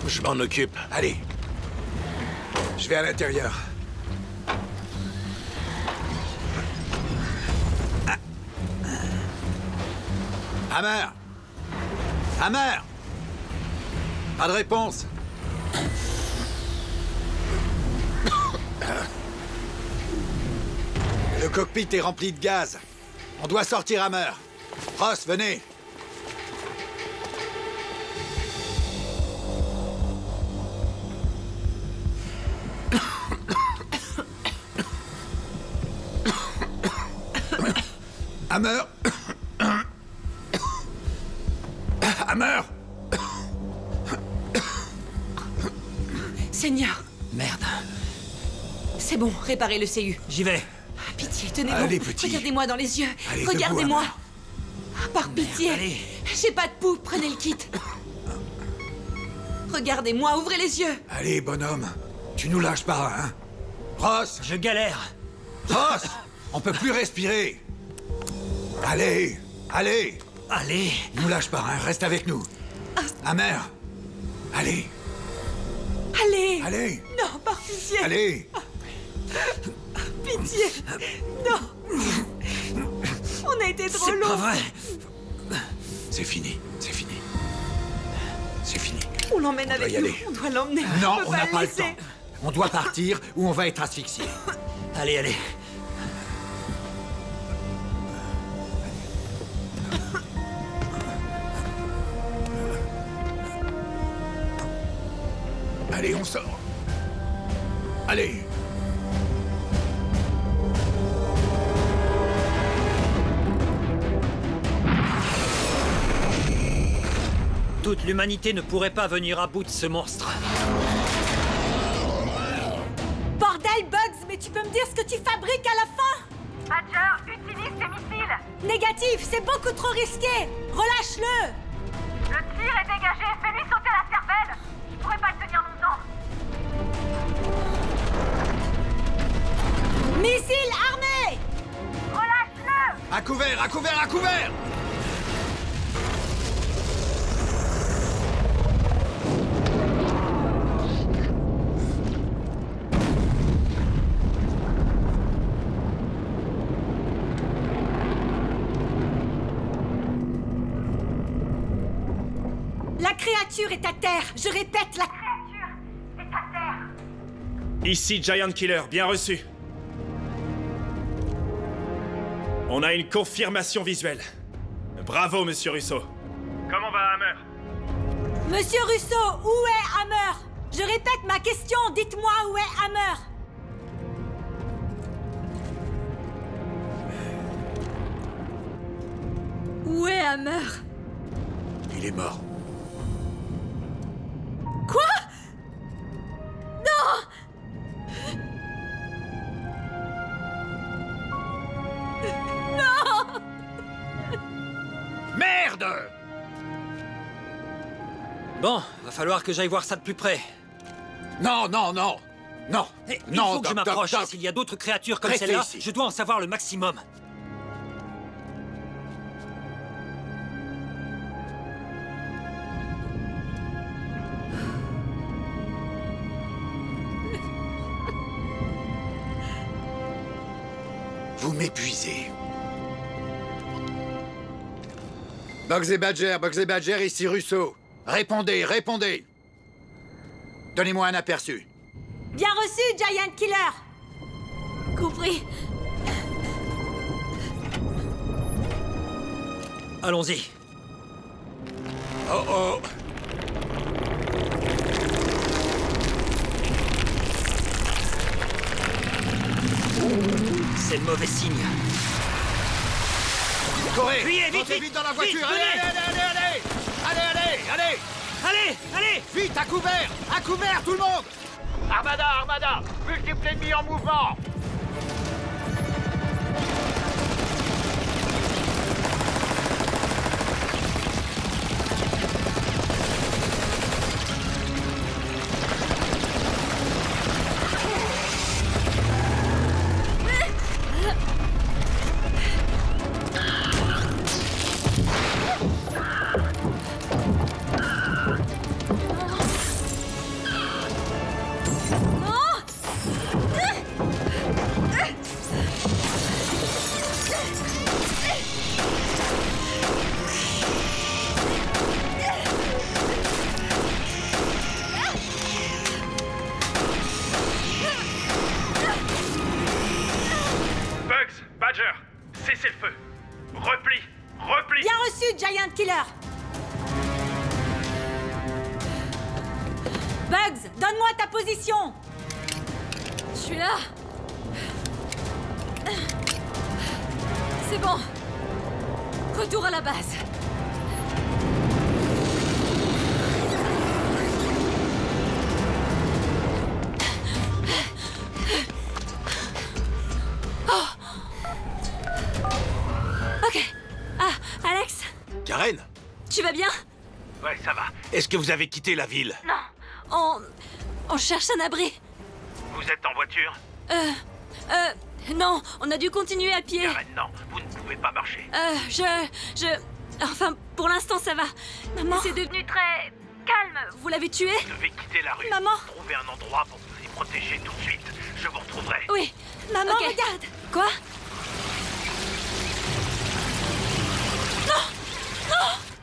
Speaker 7: Je m'en occupe.
Speaker 6: Allez. Je vais à l'intérieur. Hammer. Hammer. Pas de réponse. Le cockpit est rempli de gaz. On doit sortir Hammer. Ross, venez. Hammer Hammer
Speaker 13: Seigneur,
Speaker 5: Merde.
Speaker 13: c'est bon, réparez le CU.
Speaker 5: J'y vais.
Speaker 13: Ah, Pitié, tenez-vous.
Speaker 6: Allez, petit.
Speaker 13: Regardez-moi dans les yeux. Regardez-moi. Ah, Par pitié.
Speaker 5: allez.
Speaker 13: J'ai pas de pouls, prenez le kit. Regardez-moi, ouvrez les yeux.
Speaker 6: Allez, bonhomme. Tu nous lâches pas, hein Ross
Speaker 5: Je galère.
Speaker 6: Ross On peut plus respirer Allez Allez
Speaker 5: Allez.
Speaker 6: Nous lâche pas, hein Reste avec nous. Hammer Allez
Speaker 13: Allez.
Speaker 6: Allez
Speaker 13: Non, par pitié.
Speaker 6: Allez
Speaker 13: Pitié. Non. On a été trop
Speaker 5: C'est
Speaker 13: long.
Speaker 5: pas vrai.
Speaker 6: C'est fini, c'est fini. C'est fini.
Speaker 13: On l'emmène
Speaker 6: doit
Speaker 13: avec
Speaker 6: y
Speaker 13: nous.
Speaker 6: aller.
Speaker 13: On doit l'emmener.
Speaker 6: Non, on n'a
Speaker 13: le
Speaker 6: pas le temps. On doit partir ou on va être asphyxié.
Speaker 5: Allez, allez.
Speaker 6: Allez, on sort. Allez.
Speaker 5: Toute l'humanité ne pourrait pas venir à bout de ce monstre.
Speaker 1: Bordel, Bugs, mais tu peux me dire ce que tu fabriques à la fin?
Speaker 11: Badger, utilise tes missiles.
Speaker 1: Négatif, c'est beaucoup trop risqué. Relâche-le.
Speaker 11: Le tir est dégagé, fais-lui sauter la cervelle
Speaker 1: Missile armé
Speaker 11: Relâche-le
Speaker 6: À couvert, à couvert, à couvert
Speaker 1: La créature est à terre Je répète, la...
Speaker 11: Créature est à terre
Speaker 12: Ici Giant Killer, bien reçu. On a une confirmation visuelle. Bravo, monsieur Russo. Comment va Hammer?
Speaker 1: Monsieur Russo, où est Hammer? Je répète ma question, dites-moi où est Hammer
Speaker 10: Où est Hammer?
Speaker 6: Il est mort.
Speaker 5: Falloir que j'aille voir ça de plus près.
Speaker 6: Non, non, non Non
Speaker 5: Eh, Il
Speaker 6: Non,
Speaker 5: faut que je
Speaker 6: Doc,
Speaker 5: m'approche. S'il y a d'autres créatures comme celle-là, je dois en savoir le maximum.
Speaker 6: Vous m'épuisez. Bugs et Badger, Bugs et Badger, ici Russo. Répondez, répondez Donnez-moi un aperçu.
Speaker 10: Bien reçu, Giant Killer
Speaker 1: Compris.
Speaker 5: Allons-y.
Speaker 6: Oh oh
Speaker 5: C'est le mauvais signe.
Speaker 6: Correz
Speaker 5: Fuyez, vite, vite,
Speaker 6: vite dans la voiture allez Allez, allez, allez Allez, allez Vite, à couvert À couvert, tout le monde.
Speaker 3: Armada, Armada Multiple ennemis en mouvement
Speaker 7: que vous avez quitté la ville
Speaker 1: Non. On... On cherche un abri.
Speaker 7: Vous êtes en voiture
Speaker 1: Euh... Euh... Non, on a dû continuer à pied.
Speaker 7: Karen, non, vous ne pouvez pas marcher.
Speaker 1: Euh, je... Je... Enfin, pour l'instant, ça va. Maman C'est devenu très... calme. Vous l'avez tué?
Speaker 7: Vous devez quitter la rue.
Speaker 1: Maman
Speaker 7: Trouvez un endroit pour vous y protéger tout de suite. Je vous retrouverai.
Speaker 1: Oui.
Speaker 10: Maman,
Speaker 1: Ok.
Speaker 10: regarde
Speaker 1: Quoi?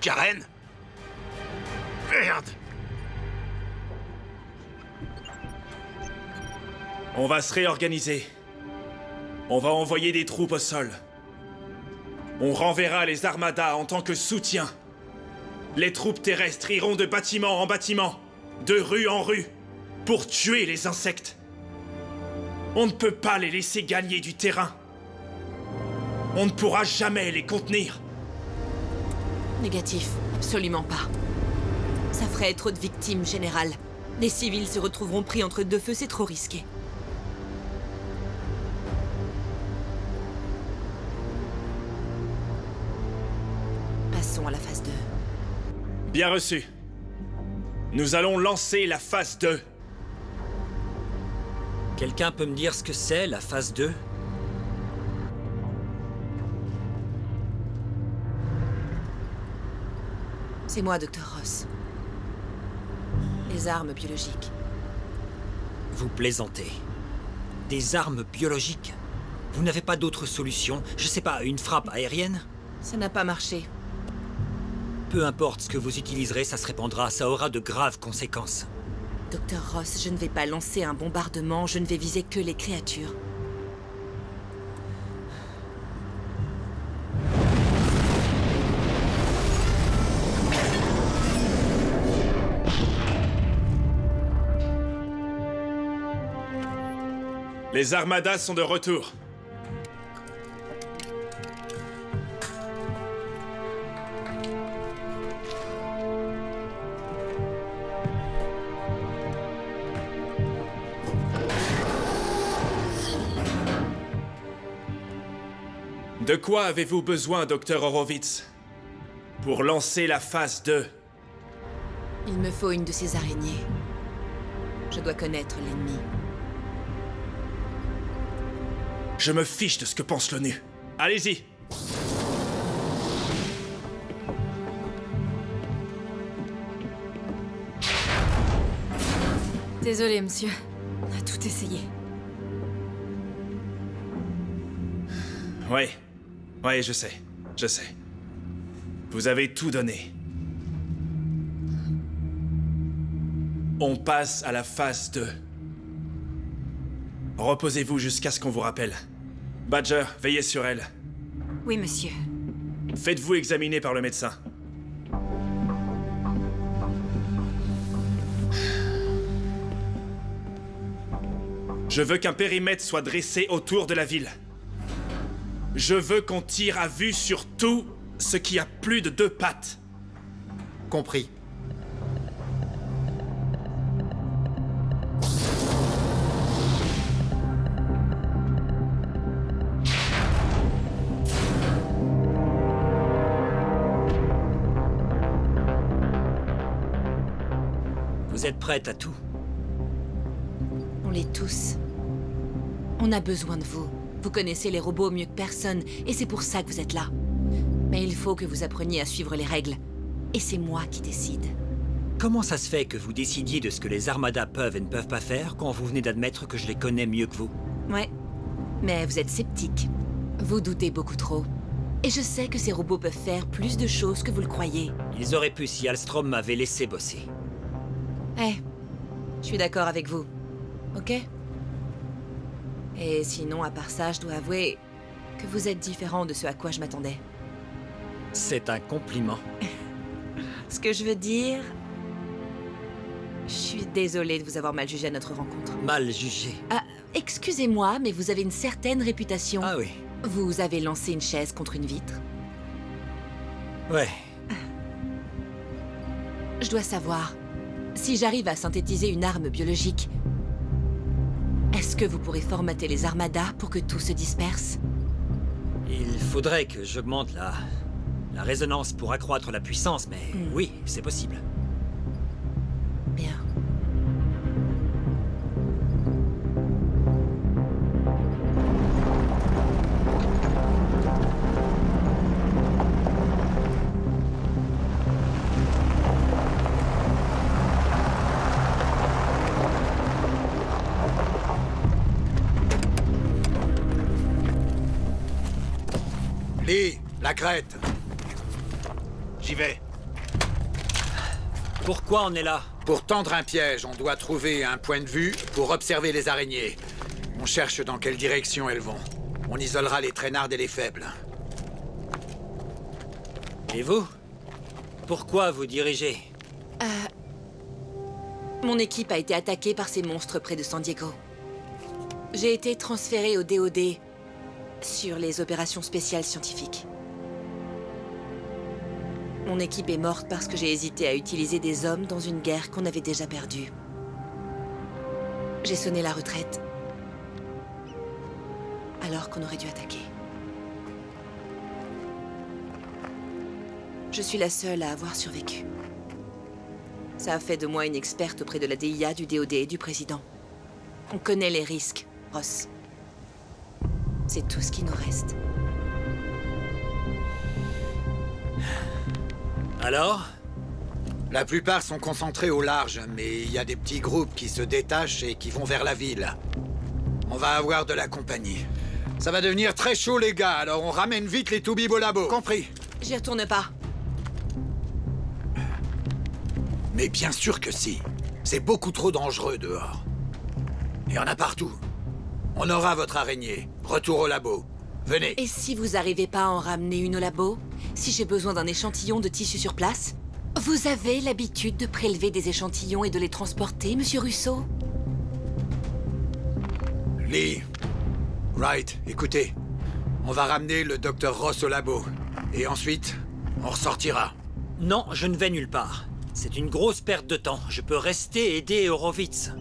Speaker 7: Karen
Speaker 12: On va se réorganiser. On va envoyer des troupes au sol. On renverra les armadas en tant que soutien. Les troupes terrestres iront de bâtiment en bâtiment, de rue en rue, pour tuer les insectes. On ne peut pas les laisser gagner du terrain. On ne pourra jamais les contenir.
Speaker 13: Négatif, absolument pas. Ça ferait trop de victimes, général. Les civils se retrouveront pris entre deux feux, c'est trop risqué.
Speaker 12: Bien reçu. Nous allons lancer la phase 2.
Speaker 5: Quelqu'un peut me dire ce que c'est, la phase 2
Speaker 13: C'est moi, Dr. Ross. Les armes biologiques.
Speaker 5: Vous plaisantez. Des armes biologiques? Vous n'avez pas d'autre solution? Je sais pas, une frappe aérienne?
Speaker 13: Ça n'a pas marché.
Speaker 5: Peu importe ce que vous utiliserez, ça se répandra, ça aura de graves conséquences.
Speaker 13: Dr. Ross, je ne vais pas lancer un bombardement, je ne vais viser que les créatures.
Speaker 12: Les armadas sont de retour. De quoi avez-vous besoin, docteur Horowitz? Pour lancer la phase 2.
Speaker 13: Il me faut une de ces araignées. Je dois connaître l'ennemi.
Speaker 12: Je me fiche de ce que pense l'ONU. Allez-y
Speaker 10: Désolé, monsieur. On a tout essayé.
Speaker 12: Ouais. Ouais, je sais. Je sais. Vous avez tout donné. On passe à la phase 2. Reposez-vous jusqu'à ce qu'on vous rappelle. Badger, veillez sur elle.
Speaker 9: Oui, monsieur.
Speaker 12: Faites-vous examiner par le médecin. Je veux qu'un périmètre soit dressé autour de la ville. Je veux qu'on tire à vue sur tout ce qui a plus de deux pattes.
Speaker 4: Compris.
Speaker 5: Vous êtes prête à tout
Speaker 13: On l'est tous. On a besoin de vous. Vous connaissez les robots mieux que personne, et c'est pour ça que vous êtes là. Mais il faut que vous appreniez à suivre les règles. Et c'est moi qui décide.
Speaker 5: Comment ça se fait que vous décidiez de ce que les armadas peuvent et ne peuvent pas faire quand vous venez d'admettre que je les connais mieux que vous?
Speaker 13: Ouais. Mais vous êtes sceptique. Vous doutez beaucoup trop. Et je sais que ces robots peuvent faire plus de choses que vous le croyez.
Speaker 5: Ils auraient pu si Alstrom m'avait laissé bosser.
Speaker 13: Eh, je suis d'accord avec vous. Ok? Et sinon, à part ça, je dois avouer que vous êtes différent de ce à quoi je m'attendais.
Speaker 5: C'est un compliment.
Speaker 13: Ce que je veux dire... Je suis désolée de vous avoir mal jugé à notre rencontre.
Speaker 5: Mal jugé.
Speaker 13: Ah, excusez-moi, mais vous avez une certaine réputation.
Speaker 5: Ah oui.
Speaker 13: Vous avez lancé une chaise contre une vitre.
Speaker 5: Ouais.
Speaker 13: Je dois savoir, si j'arrive à synthétiser une arme biologique, est-ce que vous pourrez formater les armadas pour que tout se disperse
Speaker 5: Il faudrait que j'augmente la... la résonance pour accroître la puissance, mais oui, c'est possible.
Speaker 6: La crête.
Speaker 4: J'y vais.
Speaker 5: Pourquoi on est là?
Speaker 6: Pour tendre un piège, on doit trouver un point de vue pour observer les araignées. On cherche dans quelle direction elles vont. On isolera les traînardes et les faibles.
Speaker 5: Et vous? Pourquoi vous dirigez?
Speaker 13: Mon équipe a été attaquée par ces monstres près de San Diego. J'ai été transférée au DOD sur les opérations spéciales scientifiques. Mon équipe est morte parce que j'ai hésité à utiliser des hommes dans une guerre qu'on avait déjà perdue. J'ai sonné la retraite. Alors qu'on aurait dû attaquer. Je suis la seule à avoir survécu. Ça a fait de moi une experte auprès de la DIA, du DOD et du président. On connaît les risques, Ross. C'est tout ce qui nous reste.
Speaker 5: Alors
Speaker 6: La plupart sont concentrés au large, mais il y a des petits groupes qui se détachent et qui vont vers la ville. On va avoir de la compagnie. Ça va devenir très chaud, les gars, alors on ramène vite les toubibs au labo. Compris
Speaker 13: J'y retourne pas.
Speaker 6: Mais bien sûr que si. C'est beaucoup trop dangereux dehors. Il y en a partout. On aura votre araignée. Retour au labo. Venez.
Speaker 13: Et si vous arrivez pas à en ramener une au labo? Si j'ai besoin d'un échantillon de tissu sur place Vous avez l'habitude de prélever des échantillons et de les transporter, monsieur Russo?
Speaker 6: Lee. Wright, écoutez. On va ramener le docteur Ross au labo. Et ensuite, on ressortira.
Speaker 5: Non, je ne vais nulle part. C'est une grosse perte de temps. Je peux rester et aider Horowitz.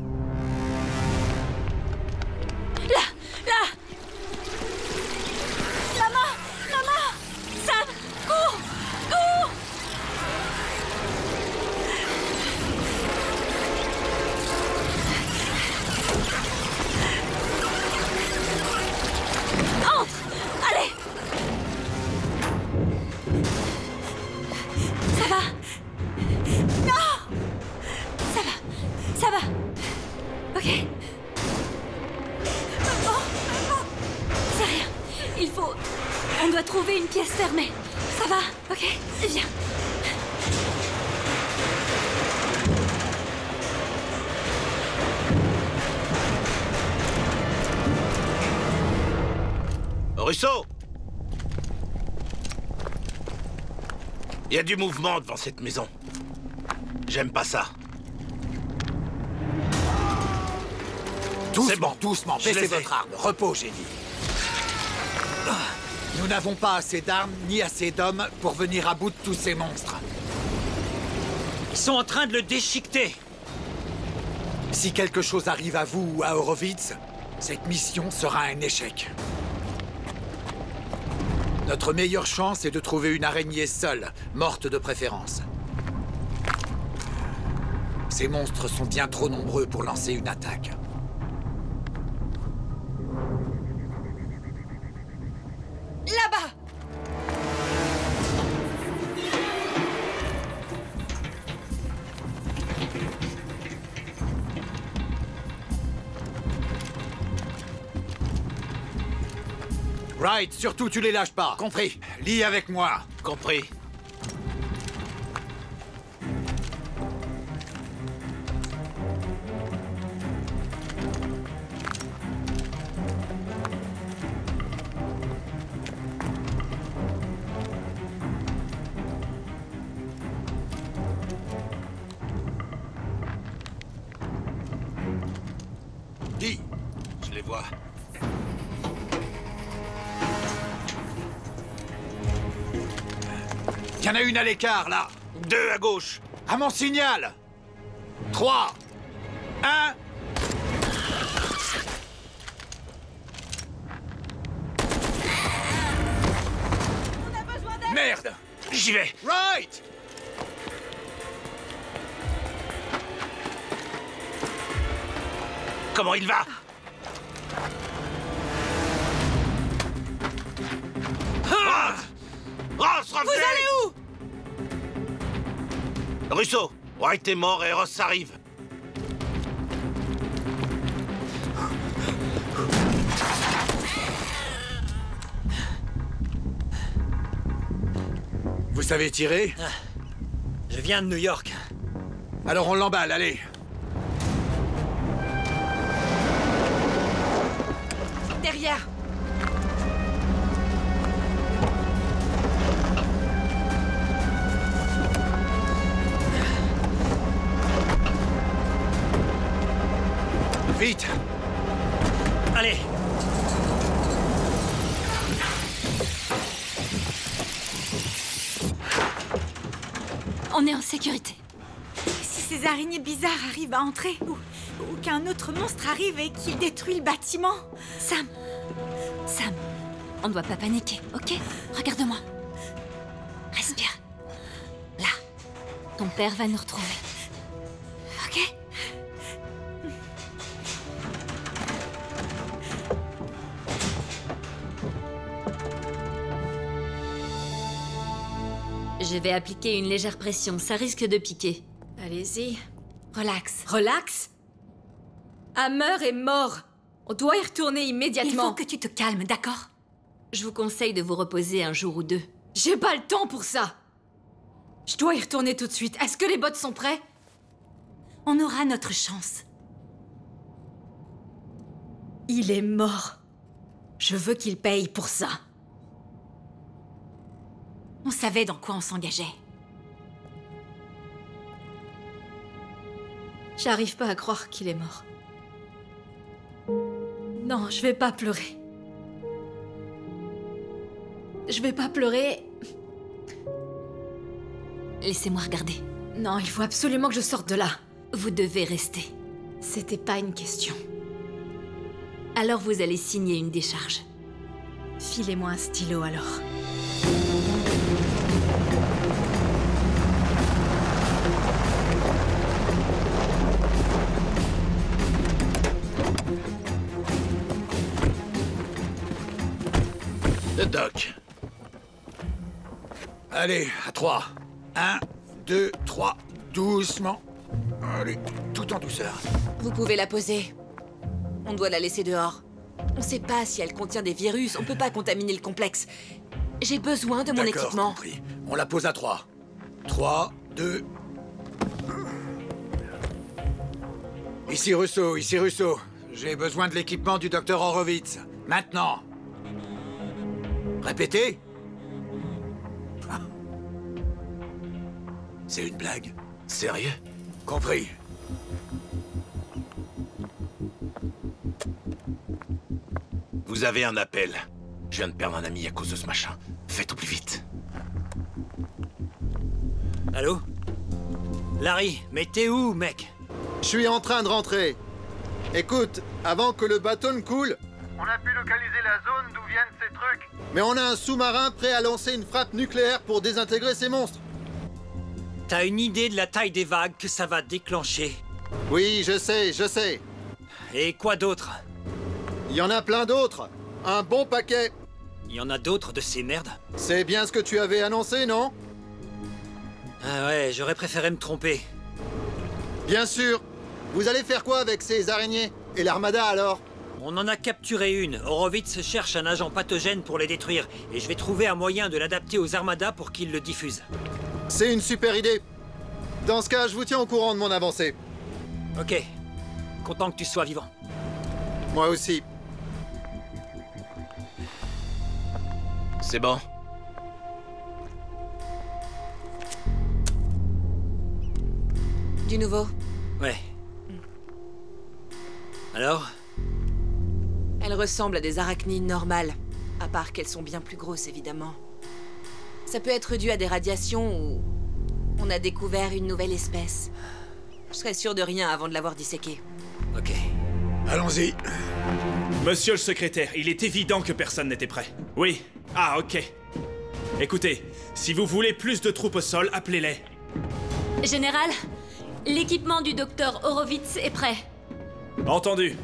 Speaker 7: Du mouvement devant cette maison. J'aime pas ça.
Speaker 6: Doucement,
Speaker 7: bon.
Speaker 6: doucement, baissez votre arme. Repos, génie. Nous n'avons pas assez d'armes ni assez d'hommes pour venir à bout de tous ces monstres.
Speaker 5: Ils sont en train de le déchiqueter.
Speaker 6: Si quelque chose arrive à vous ou à Horowitz, cette mission sera un échec. Notre meilleure chance est de trouver une araignée seule, morte de préférence. Ces monstres sont bien trop nombreux pour lancer une attaque. Surtout tu les lâches pas. Compris. Lis avec moi.
Speaker 7: Compris.
Speaker 6: Une à l'écart, là.
Speaker 7: Deux à gauche.
Speaker 6: À mon signal. Trois. Un. Merde
Speaker 7: J'y vais.
Speaker 6: Right
Speaker 7: Comment il va? Est mort et Ross arrive.
Speaker 6: Vous savez tirer?
Speaker 5: Je viens de New York.
Speaker 6: Alors on l'emballe, allez.
Speaker 9: Arrivent à entrer, ou, ou qu'un autre monstre arrive et qu'il détruit le bâtiment.
Speaker 1: Sam Sam, on ne doit pas paniquer, ok? Regarde-moi. Respire. Là. Ton père va nous retrouver. Ok? Je vais appliquer une légère pression, ça risque de piquer.
Speaker 10: Allez-y.
Speaker 1: Relax.
Speaker 10: Relax? Hammer est mort. On doit y retourner
Speaker 1: Il
Speaker 10: immédiatement.
Speaker 1: faut que tu te calmes, d'accord? Je vous conseille de vous reposer un jour ou deux.
Speaker 10: J'ai pas le temps pour ça. Je dois y retourner tout de suite. Est-ce que les bots sont prêts?
Speaker 9: On aura notre chance.
Speaker 10: Il est mort. Je veux qu'il paye pour ça.
Speaker 9: On savait dans quoi on s'engageait.
Speaker 10: J'arrive pas à croire qu'il est mort. Non, je vais pas pleurer. Je vais pas pleurer.
Speaker 1: Laissez-moi regarder.
Speaker 10: Non, il faut absolument que je sorte de là.
Speaker 1: Vous devez rester.
Speaker 10: C'était pas une question.
Speaker 1: Alors vous allez signer une décharge.
Speaker 10: Filez-moi un stylo alors.
Speaker 6: Allez, à trois. Un, deux, trois. Doucement. Allez, tout en douceur.
Speaker 10: Vous pouvez la poser. On doit la laisser dehors.
Speaker 13: On sait pas si elle contient des virus, on peut pas contaminer le complexe. J'ai besoin de mon équipement.
Speaker 6: compris. On la pose à 3. 3, 2... Ici Russo, ici Russo. J'ai besoin de l'équipement du docteur Horowitz. Maintenant. Répétez C'est une blague.
Speaker 7: Sérieux?
Speaker 6: Compris.
Speaker 7: Vous avez un appel. Je viens de perdre un ami à cause de ce machin. Faites au plus vite.
Speaker 5: Allô? Larry, mais t'es où, mec?
Speaker 4: Je suis en train de rentrer. Écoute, avant que le bateau ne coule,
Speaker 3: On a pu localiser la zone d'où viennent ces trucs.
Speaker 4: mais on a un sous-marin prêt à lancer une frappe nucléaire pour désintégrer ces monstres.
Speaker 5: T'as une idée de la taille des vagues que ça va déclencher
Speaker 4: Oui, je sais, je sais.
Speaker 5: Et quoi d'autre?
Speaker 4: Il y en a plein d'autres. Un bon paquet.
Speaker 5: Il y en a d'autres de ces merdes?
Speaker 4: C'est bien ce que tu avais annoncé, non?
Speaker 5: Ah ouais, j'aurais préféré me tromper.
Speaker 4: Bien sûr. Vous allez faire quoi avec ces araignées? Et l'armada alors?
Speaker 5: On en a capturé une. Horowitz cherche un agent pathogène pour les détruire. Et je vais trouver un moyen de l'adapter aux armadas pour qu'ils le diffusent.
Speaker 4: C'est une super idée. Dans ce cas, je vous tiens au courant de mon avancée.
Speaker 5: Ok. Content que tu sois vivant.
Speaker 4: Moi aussi.
Speaker 7: C'est bon.
Speaker 13: Du nouveau
Speaker 5: Ouais. Alors?
Speaker 13: Elles ressemblent à des arachnides normales, à part qu'elles sont bien plus grosses, évidemment. Ça peut être dû à des radiations ou... On a découvert une nouvelle espèce. Je serais sûr de rien avant de l'avoir disséquée.
Speaker 5: Ok.
Speaker 6: Allons-y.
Speaker 12: Monsieur le secrétaire, il est évident que personne n'était prêt. Oui. Ah, ok. Écoutez, si vous voulez plus de troupes au sol, appelez-les.
Speaker 1: Général, l'équipement du docteur Horowitz est prêt.
Speaker 12: Entendu.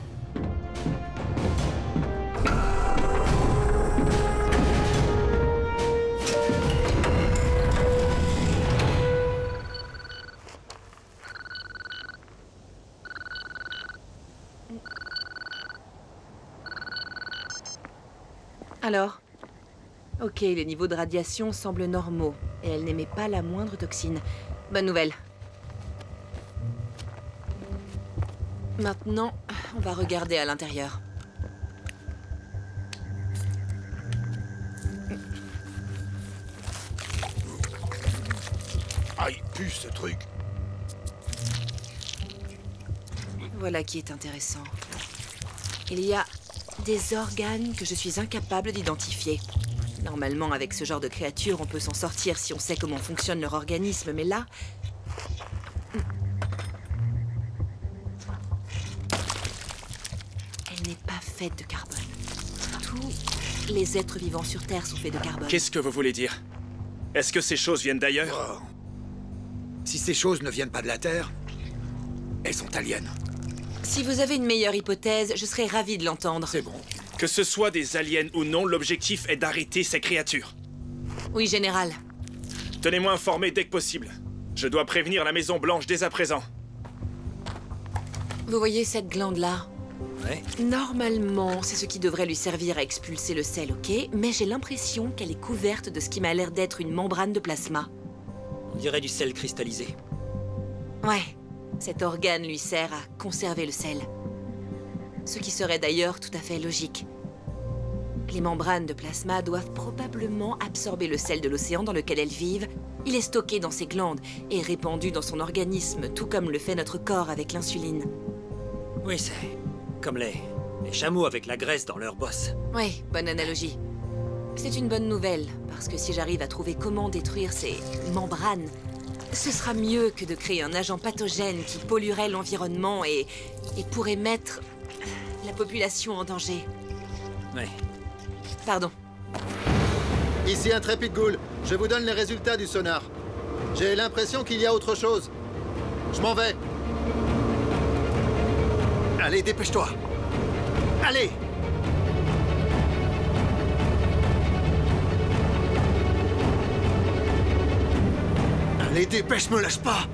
Speaker 13: Alors Ok, les niveaux de radiation semblent normaux, et elle n'émet pas la moindre toxine. Bonne nouvelle. Maintenant, on va regarder à l'intérieur.
Speaker 6: Aïe, pue ce truc.
Speaker 13: Voilà qui est intéressant. Il y a des organes que je suis incapable d'identifier. Normalement, avec ce genre de créature, on peut s'en sortir si on sait comment fonctionne leur organisme, mais là... Elle n'est pas faite de carbone. Tous les êtres vivants sur Terre sont faits de carbone.
Speaker 12: Qu'est-ce que vous voulez dire? Est-ce que ces choses viennent d'ailleurs?
Speaker 6: Si ces choses ne viennent pas de la Terre, elles sont aliens.
Speaker 13: Si vous avez une meilleure hypothèse, je serais ravi de l'entendre.
Speaker 6: C'est bon.
Speaker 12: Que ce soit des aliens ou non, l'objectif est d'arrêter ces créatures.
Speaker 13: Oui, général.
Speaker 12: Tenez-moi informé dès que possible. Je dois prévenir la Maison Blanche dès à présent.
Speaker 13: Vous voyez cette glande-là
Speaker 5: Ouais.
Speaker 13: Normalement, c'est ce qui devrait lui servir à expulser le sel, ok? Mais j'ai l'impression qu'elle est couverte de ce qui m'a l'air d'être une membrane de plasma.
Speaker 5: On dirait du sel cristallisé.
Speaker 13: Ouais, cet organe lui sert à conserver le sel. Ce qui serait d'ailleurs tout à fait logique. Les membranes de plasma doivent probablement absorber le sel de l'océan dans lequel elles vivent. Il est stocké dans ses glandes et répandu dans son organisme, tout comme le fait notre corps avec l'insuline.
Speaker 5: Oui, c'est comme les, les chameaux avec la graisse dans leur bosse.
Speaker 13: Oui, bonne analogie. C'est une bonne nouvelle, parce que si j'arrive à trouver comment détruire ces membranes, ce sera mieux que de créer un agent pathogène qui polluerait l'environnement et, et pourrait mettre la population en danger.
Speaker 5: Ouais.
Speaker 13: Pardon.
Speaker 4: Ici Intrépide Ghoul, je vous donne les résultats du sonar. J'ai l'impression qu'il y a autre chose. Je m'en vais.
Speaker 6: Allez, dépêche-toi. Allez Allez, dépêche, me lâche pas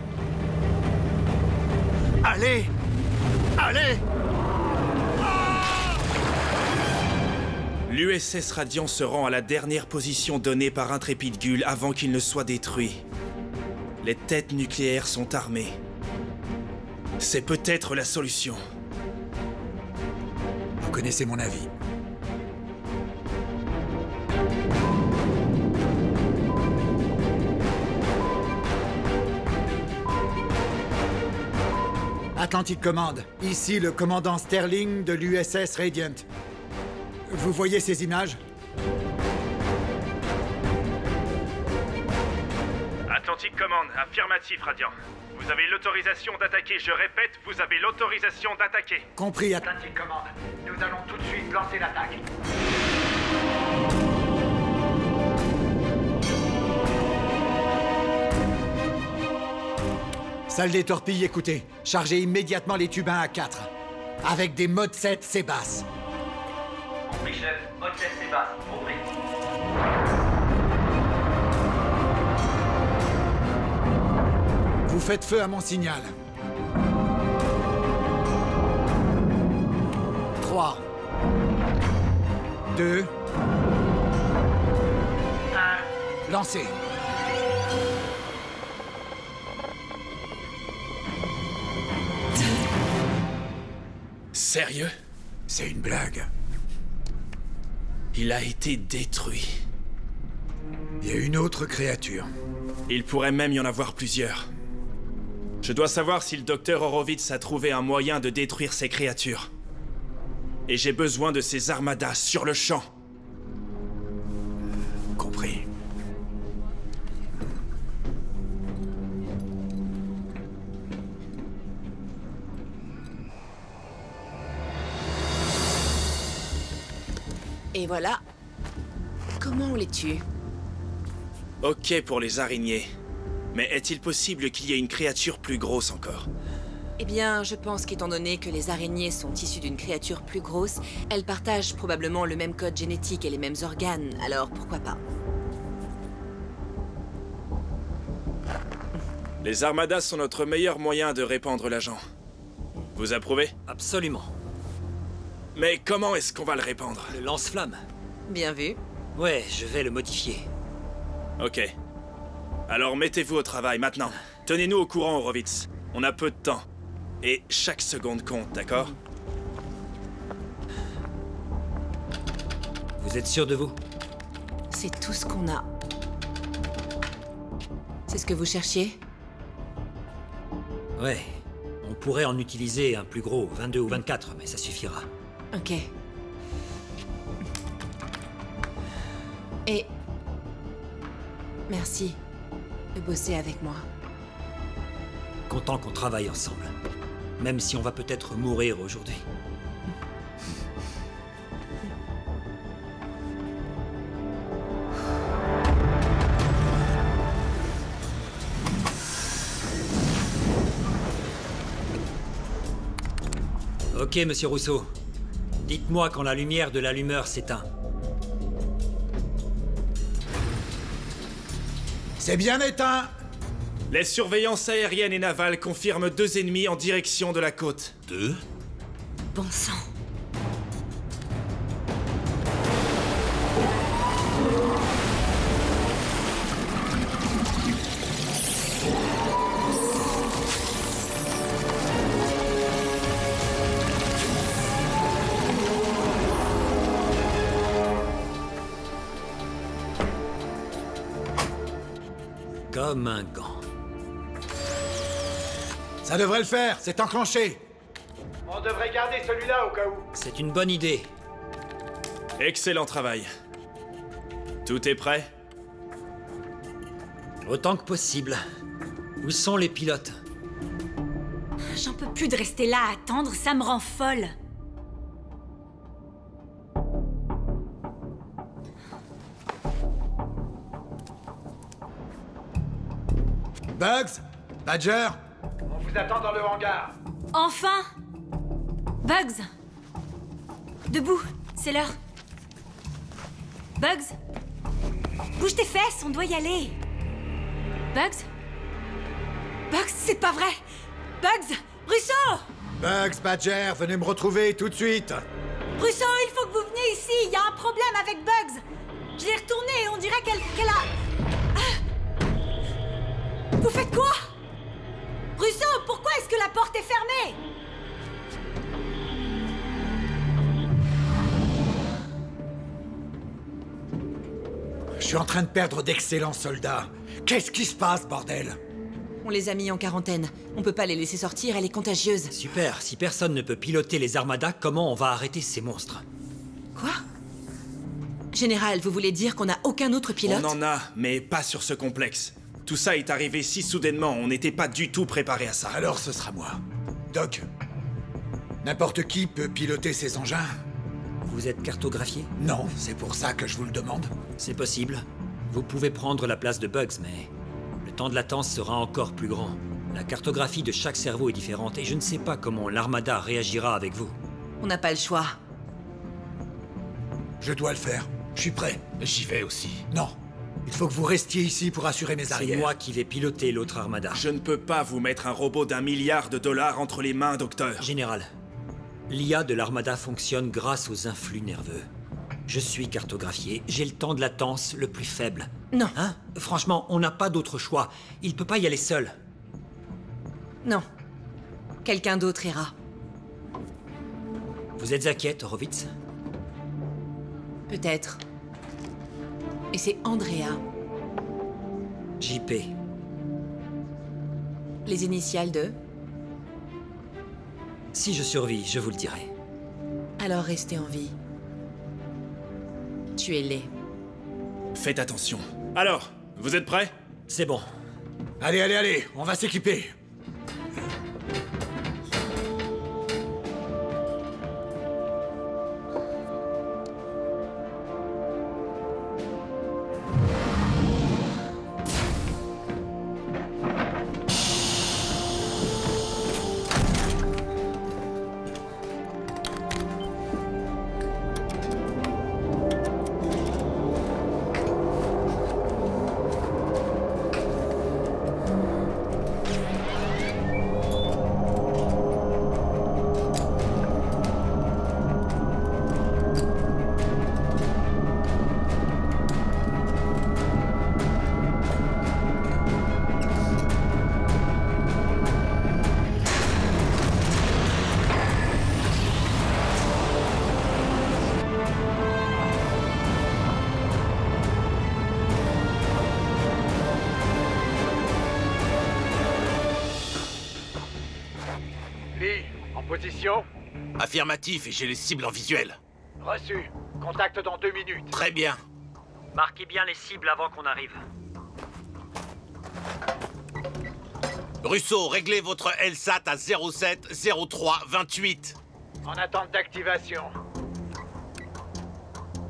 Speaker 6: Allez Allez
Speaker 12: L'USS Radiant se rend à la dernière position donnée par Intrépide Gull avant qu'il ne soit détruit. Les têtes nucléaires sont armées. C'est peut-être la solution.
Speaker 6: Vous connaissez mon avis. Atlantic Command, ici le commandant Sterling de l'USS Radiant. Vous voyez ces images?
Speaker 12: Atlantic Command, affirmatif, Radiant. Vous avez l'autorisation d'attaquer, je répète, vous avez l'autorisation d'attaquer.
Speaker 6: Compris,
Speaker 3: Atlantic Command, nous allons tout de suite lancer l'attaque.
Speaker 6: Salle des torpilles, écoutez. Chargez immédiatement les tubes 1 à 4. Avec des modes 7 Sébas.
Speaker 3: Compris, chef. Mode 7 Sébas. Compris.
Speaker 6: Vous faites feu à mon signal. 3. 2. 1. Lancez.
Speaker 12: Sérieux?
Speaker 6: C'est une blague.
Speaker 12: Il a été détruit.
Speaker 6: Il y a une autre créature.
Speaker 12: Il pourrait même y en avoir plusieurs. Je dois savoir si le docteur Horowitz a trouvé un moyen de détruire ces créatures. Et j'ai besoin de ces armadas sur le champ.
Speaker 13: Et voilà. Comment on les tue
Speaker 12: Ok pour les araignées. Mais est-il possible qu'il y ait une créature plus grosse encore?
Speaker 13: Eh bien, je pense qu'étant donné que les araignées sont issues d'une créature plus grosse, elles partagent probablement le même code génétique et les mêmes organes, alors pourquoi pas?
Speaker 12: Les armadas sont notre meilleur moyen de répandre l'agent. Vous approuvez?
Speaker 5: Absolument.
Speaker 12: Mais comment est-ce qu'on va le répandre
Speaker 5: Le lance-flamme.
Speaker 13: Bien vu.
Speaker 5: Ouais, je vais le modifier.
Speaker 12: Ok. Alors mettez-vous au travail maintenant. Tenez-nous au courant, Horowitz. On a peu de temps. Et chaque seconde compte, d'accord
Speaker 5: Vous êtes sûr de vous?
Speaker 13: C'est tout ce qu'on a. C'est ce que vous cherchiez?
Speaker 5: Ouais. On pourrait en utiliser un plus gros, 22 ou 24, mais ça suffira.
Speaker 13: Ok. Et... Merci de bosser avec moi.
Speaker 5: Content qu'on travaille ensemble. Même si on va peut-être mourir aujourd'hui. Ok, monsieur Rousseau. Dites-moi quand la lumière de l'allumeur s'éteint.
Speaker 6: C'est bien éteint
Speaker 12: Les surveillances aériennes et navales confirment deux ennemis en direction de la côte.
Speaker 7: Deux?
Speaker 10: Bon sang.
Speaker 5: Comme un gant.
Speaker 6: Ça devrait le faire, c'est enclenché.
Speaker 3: On devrait garder celui-là au cas où.
Speaker 5: C'est une bonne idée.
Speaker 12: Excellent travail. Tout est prêt?
Speaker 5: Autant que possible. Où sont les pilotes?
Speaker 10: J'en peux plus de rester là à attendre, ça me rend folle.
Speaker 6: Bugs Badger.
Speaker 3: On vous attend dans le hangar.
Speaker 10: Enfin. Bugs. Debout, c'est l'heure. Bugs. Bouge tes fesses, on doit y aller. Bugs. Bugs, c'est pas vrai. Bugs Russo.
Speaker 6: Bugs, Badger, venez me retrouver tout de suite.
Speaker 10: Russo, il faut que vous veniez ici, il y a un problème avec Bugs.
Speaker 6: Je
Speaker 9: l'ai retournée et on dirait qu'elle qu a... Vous faites quoi? Russo, pourquoi est-ce que la porte est fermée?
Speaker 6: Je suis en train de perdre d'excellents soldats. Qu'est-ce qui se passe, bordel?
Speaker 13: On les a mis en quarantaine. On ne peut pas les laisser sortir, elle est contagieuse.
Speaker 5: Super, si personne ne peut piloter les armadas, comment on va arrêter ces monstres?
Speaker 13: Quoi? Général, vous voulez dire qu'on n'a aucun autre pilote?
Speaker 12: On en a, mais pas sur ce complexe. Tout ça est arrivé si soudainement, on n'était pas du tout préparé à ça.
Speaker 6: Alors ce sera moi. Doc, n'importe qui peut piloter ces engins
Speaker 5: Vous êtes cartographié?
Speaker 6: Non, c'est pour ça que je vous le demande.
Speaker 5: C'est possible. Vous pouvez prendre la place de Bugs, mais le temps de latence sera encore plus grand. La cartographie de chaque cerveau est différente et je ne sais pas comment l'armada réagira avec vous.
Speaker 13: On n'a pas le choix.
Speaker 6: Je dois le faire. Je suis prêt.
Speaker 7: J'y vais aussi.
Speaker 6: Non. Il faut que vous restiez ici pour assurer mes
Speaker 5: C'est
Speaker 6: arrières.
Speaker 5: moi qui vais piloter l'autre armada.
Speaker 12: Je ne peux pas vous mettre un robot d'un milliard de dollars entre les mains, docteur.
Speaker 5: Général, l'IA de l'armada fonctionne grâce aux influx nerveux. Je suis cartographié, j'ai le temps de latence le plus faible.
Speaker 13: Non.
Speaker 5: Hein? Franchement, on n'a pas d'autre choix. Il peut pas y aller seul.
Speaker 13: Non. Quelqu'un d'autre ira.
Speaker 5: Vous êtes inquiète, Horowitz?
Speaker 13: Peut-être. Et c'est Andrea.
Speaker 5: JP.
Speaker 13: Les initiales de?
Speaker 5: Si je survis, je vous le dirai.
Speaker 13: Alors restez en vie. Tuez-les.
Speaker 12: Faites attention. Alors, vous êtes prêts?
Speaker 5: C'est bon.
Speaker 6: Allez, allez, allez, on va s'équiper.
Speaker 7: Affirmatif et j'ai les cibles en visuel.
Speaker 14: Reçu. Contact dans deux minutes.
Speaker 7: Très bien.
Speaker 15: Marquez bien les cibles avant qu'on arrive.
Speaker 7: Russo, réglez votre LSAT à 07 03 28.
Speaker 14: En attente d'activation.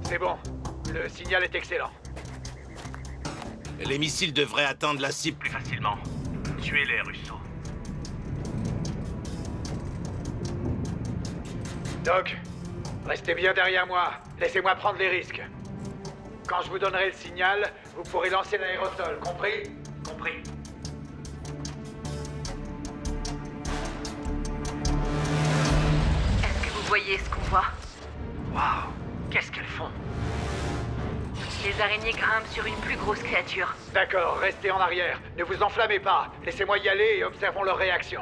Speaker 14: C'est bon. Le signal est excellent.
Speaker 7: Les missiles devraient atteindre la cible plus facilement.
Speaker 15: Tuez-les, Russo.
Speaker 14: Doc, restez bien derrière moi. Laissez-moi prendre les risques. Quand je vous donnerai le signal, vous pourrez lancer l'aérosol, compris?
Speaker 15: Compris.
Speaker 11: Est-ce que vous voyez ce qu'on voit?
Speaker 15: Waouh Qu'est-ce qu'elles font?
Speaker 11: Les araignées grimpent sur une plus grosse créature.
Speaker 14: D'accord, restez en arrière. Ne vous enflammez pas. Laissez-moi y aller et observons leur réaction.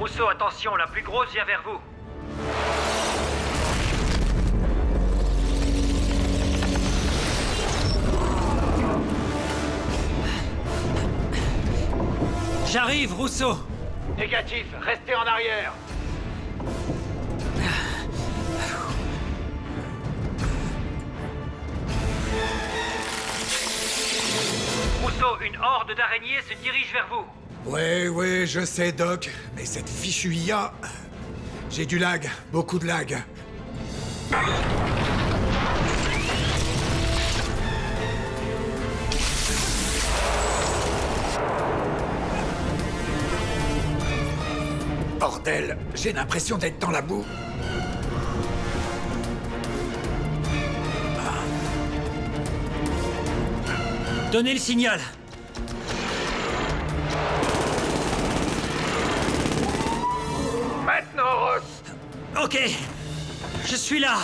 Speaker 15: Rousseau, attention, la plus grosse vient vers vous.
Speaker 5: J'arrive, Rousseau
Speaker 14: Négatif, restez en arrière.
Speaker 15: Rousseau, une horde d'araignées se dirige vers vous.
Speaker 6: Ouais, ouais, je sais, Doc, mais cette fichue IA. J'ai du lag, beaucoup de lag. Bordel, j'ai l'impression d'être dans la boue.
Speaker 5: Donnez le signal Ok, je suis là.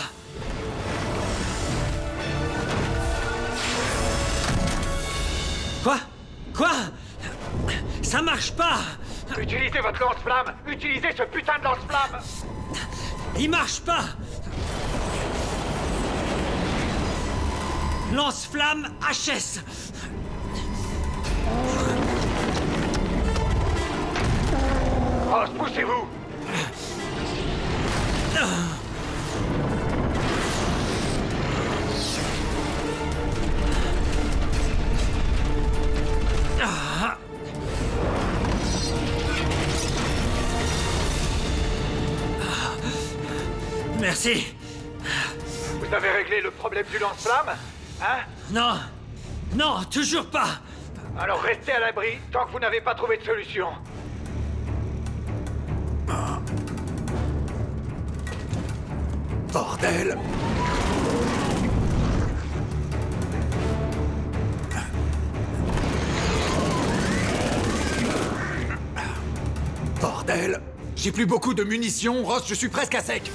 Speaker 5: Quoi? Quoi? Ça marche pas.
Speaker 14: Utilisez votre lance-flamme. Utilisez ce putain de lance-flamme.
Speaker 5: Il marche pas. Lance-flamme HS
Speaker 14: Oh, poussez-vous. Problème du lance-flamme Hein
Speaker 5: Non. Non, toujours pas.
Speaker 14: Alors restez à l'abri tant que vous n'avez pas trouvé de solution.
Speaker 6: Bordel. Bordel. J'ai plus beaucoup de munitions, Ross, je suis presque à sec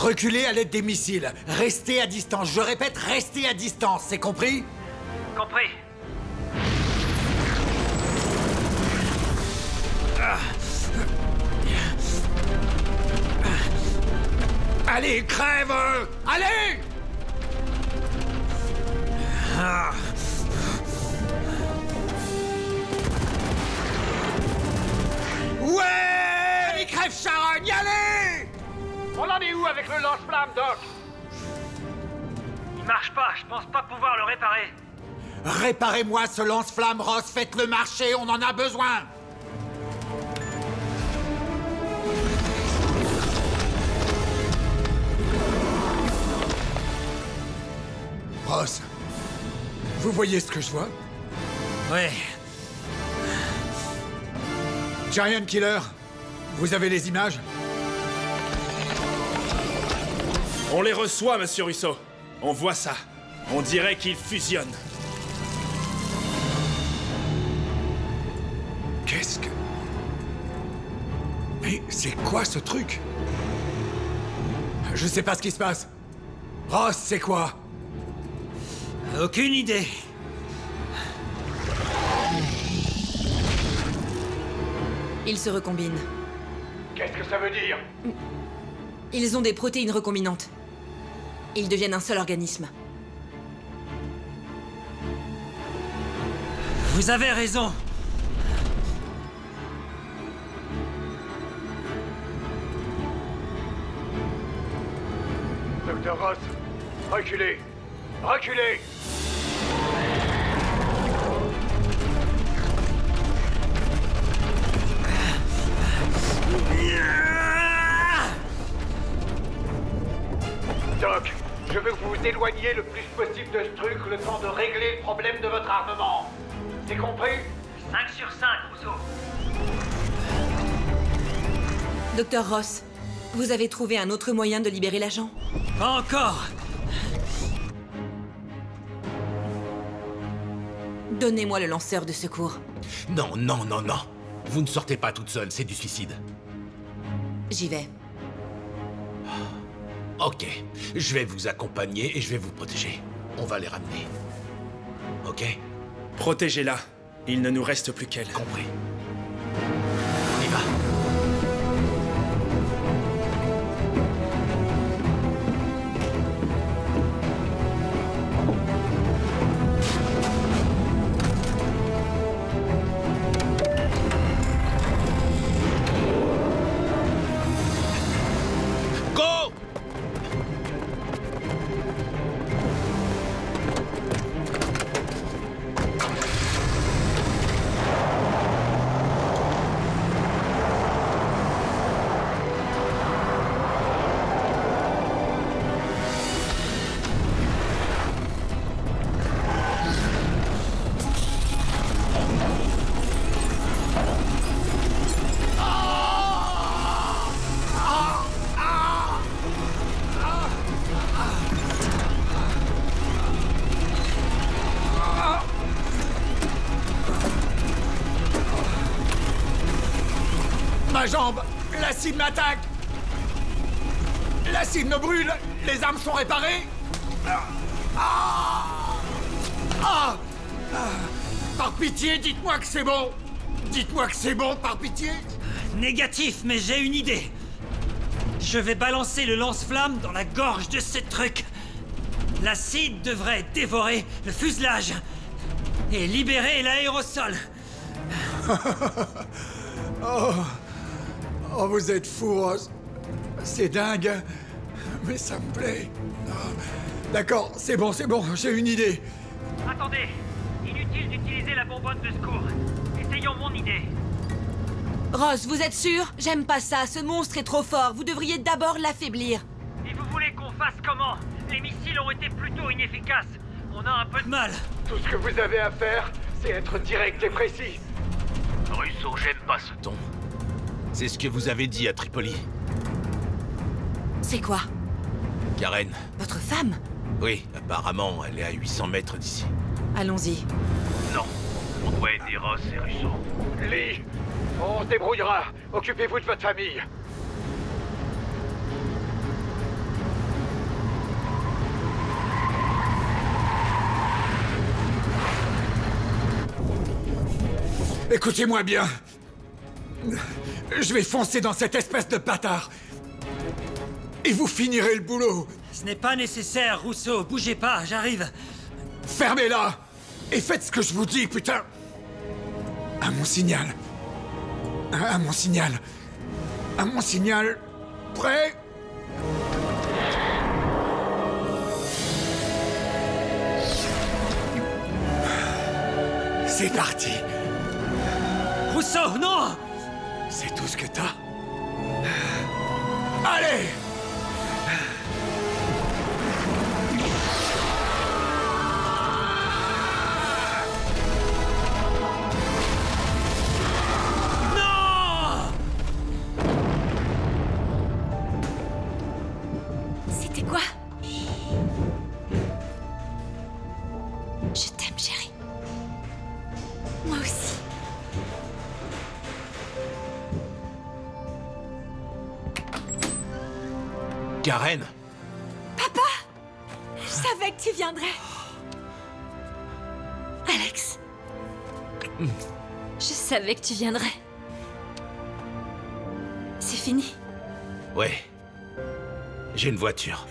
Speaker 6: Reculez à l'aide des missiles. Restez à distance. Je répète, restez à distance. C'est compris
Speaker 15: Compris.
Speaker 6: Allez, crève Allez
Speaker 5: Ah.
Speaker 14: Avec le lance-flamme, Doc
Speaker 15: Il marche pas, je pense pas pouvoir le réparer.
Speaker 6: Réparez-moi ce lance-flamme, Ross. Faites-le marcher, on en a besoin Ross, vous voyez ce que je vois?
Speaker 5: Ouais.
Speaker 6: Giant Killer, vous avez les images?
Speaker 12: On les reçoit, monsieur Russo. On voit ça. On dirait qu'ils fusionnent.
Speaker 6: Qu'est-ce que... Mais c'est quoi ce truc? Je sais pas ce qui se passe. Ross, c'est quoi?
Speaker 5: Aucune idée.
Speaker 13: Ils se recombinent.
Speaker 14: Qu'est-ce que ça veut dire?
Speaker 13: Ils ont des protéines recombinantes. Ils deviennent un seul organisme.
Speaker 5: Vous avez raison.
Speaker 14: Docteur Ross, reculez Reculez Doc, je veux que vous vous éloigniez le plus possible de ce truc le temps de régler le problème de votre armement. C'est compris?
Speaker 15: 5 sur 5, Rousseau.
Speaker 13: Docteur Ross, vous avez trouvé un autre moyen de libérer l'agent?
Speaker 5: Pas encore.
Speaker 13: Donnez-moi le lanceur de secours.
Speaker 7: Non, non, non, non. Vous ne sortez pas toute seule, c'est du suicide.
Speaker 13: J'y vais.
Speaker 7: Ok, je vais vous accompagner et je vais vous protéger. On va les ramener. Ok?
Speaker 12: Protégez-la. Il ne nous reste plus qu'elle.
Speaker 7: Compris.
Speaker 6: Ma jambe L'acide m'attaque L'acide me brûle Les armes sont réparées Ah Ah Ah Par pitié, dites-moi que c'est bon Dites-moi que c'est bon, par pitié
Speaker 5: Négatif, mais j'ai une idée. Je vais balancer le lance-flamme dans la gorge de ce truc. L'acide devrait dévorer le fuselage et libérer l'aérosol.
Speaker 6: oh. Oh, vous êtes fou, Ross. C'est dingue. Mais ça me plaît. Oh. D'accord, c'est bon, c'est bon, j'ai une idée.
Speaker 15: Attendez, inutile d'utiliser la bonbonne de secours. Essayons mon idée.
Speaker 13: Ross, vous êtes sûr? J'aime pas ça, ce monstre est trop fort. Vous devriez d'abord l'affaiblir.
Speaker 15: Et vous voulez qu'on fasse comment? Les missiles ont été plutôt inefficaces. On a un peu de
Speaker 5: mal.
Speaker 14: Tout ce que vous avez à faire, c'est être direct et précis.
Speaker 7: Russo, j'aime pas ce ton. C'est ce que vous avez dit à Tripoli.
Speaker 13: C'est quoi?
Speaker 7: Karen.
Speaker 13: Votre femme?
Speaker 7: Oui, apparemment, elle est à 800 mètres d'ici.
Speaker 13: Allons-y.
Speaker 7: Non, on doit aider Ross et Russo.
Speaker 14: Lee, on se débrouillera. Occupez-vous de votre famille.
Speaker 6: Écoutez-moi bien. Je vais foncer dans cette espèce de bâtard. Et vous finirez le boulot.
Speaker 5: Ce n'est pas nécessaire, Rousseau. Bougez pas, j'arrive.
Speaker 6: Fermez-la Et faites ce que je vous dis, putain À mon signal. À, mon signal. À mon signal. Prêt? C'est parti.
Speaker 5: Rousseau, non
Speaker 6: C'est tout ce que t'as. Allez
Speaker 10: savais que tu viendrais. C'est fini.
Speaker 7: Ouais. J'ai une voiture.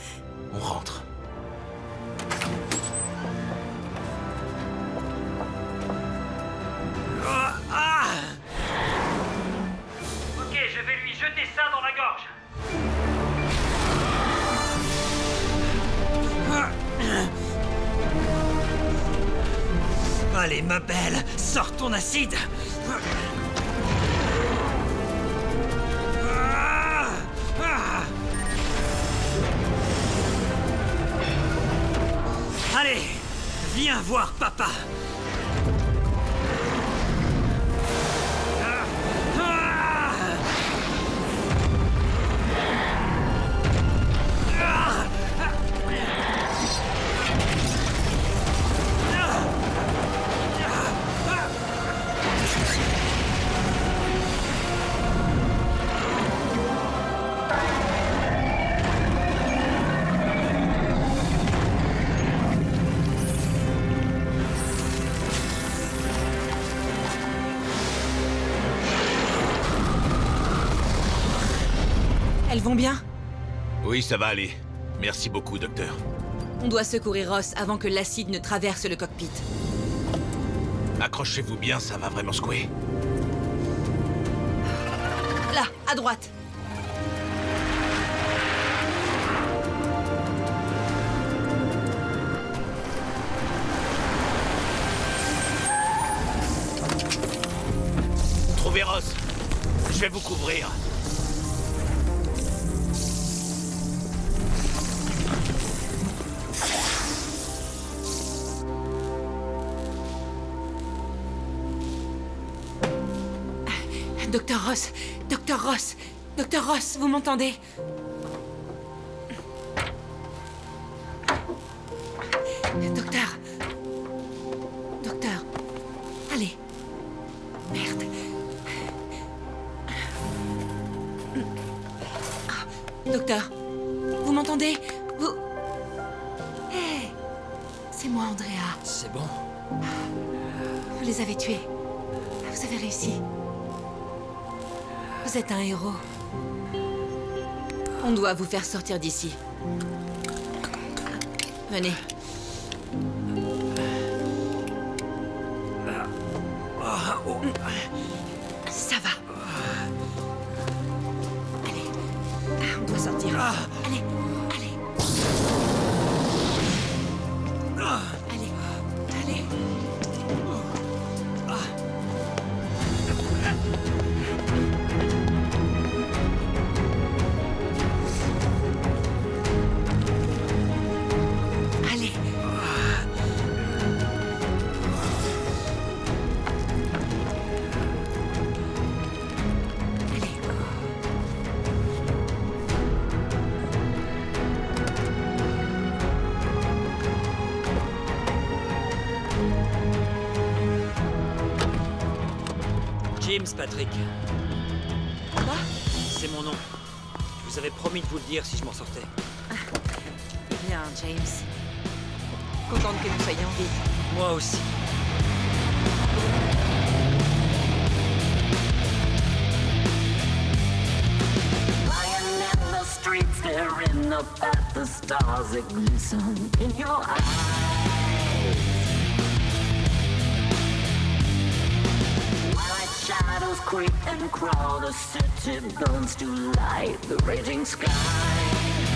Speaker 13: Elles vont bien
Speaker 7: Oui, ça va aller. Merci beaucoup, docteur.
Speaker 13: On doit secourir Ross avant que l'acide ne traverse le cockpit.
Speaker 7: Accrochez-vous bien, ça va vraiment secouer.
Speaker 13: Là, à droite. Docteur Ross Docteur Ross Docteur Ross, vous m'entendez? Doit vous faire sortir d'ici. Venez.
Speaker 16: Streets, staring up at the stars that glisten in your eyes. White shadows creep and crawl, the city burns to light the raging sky.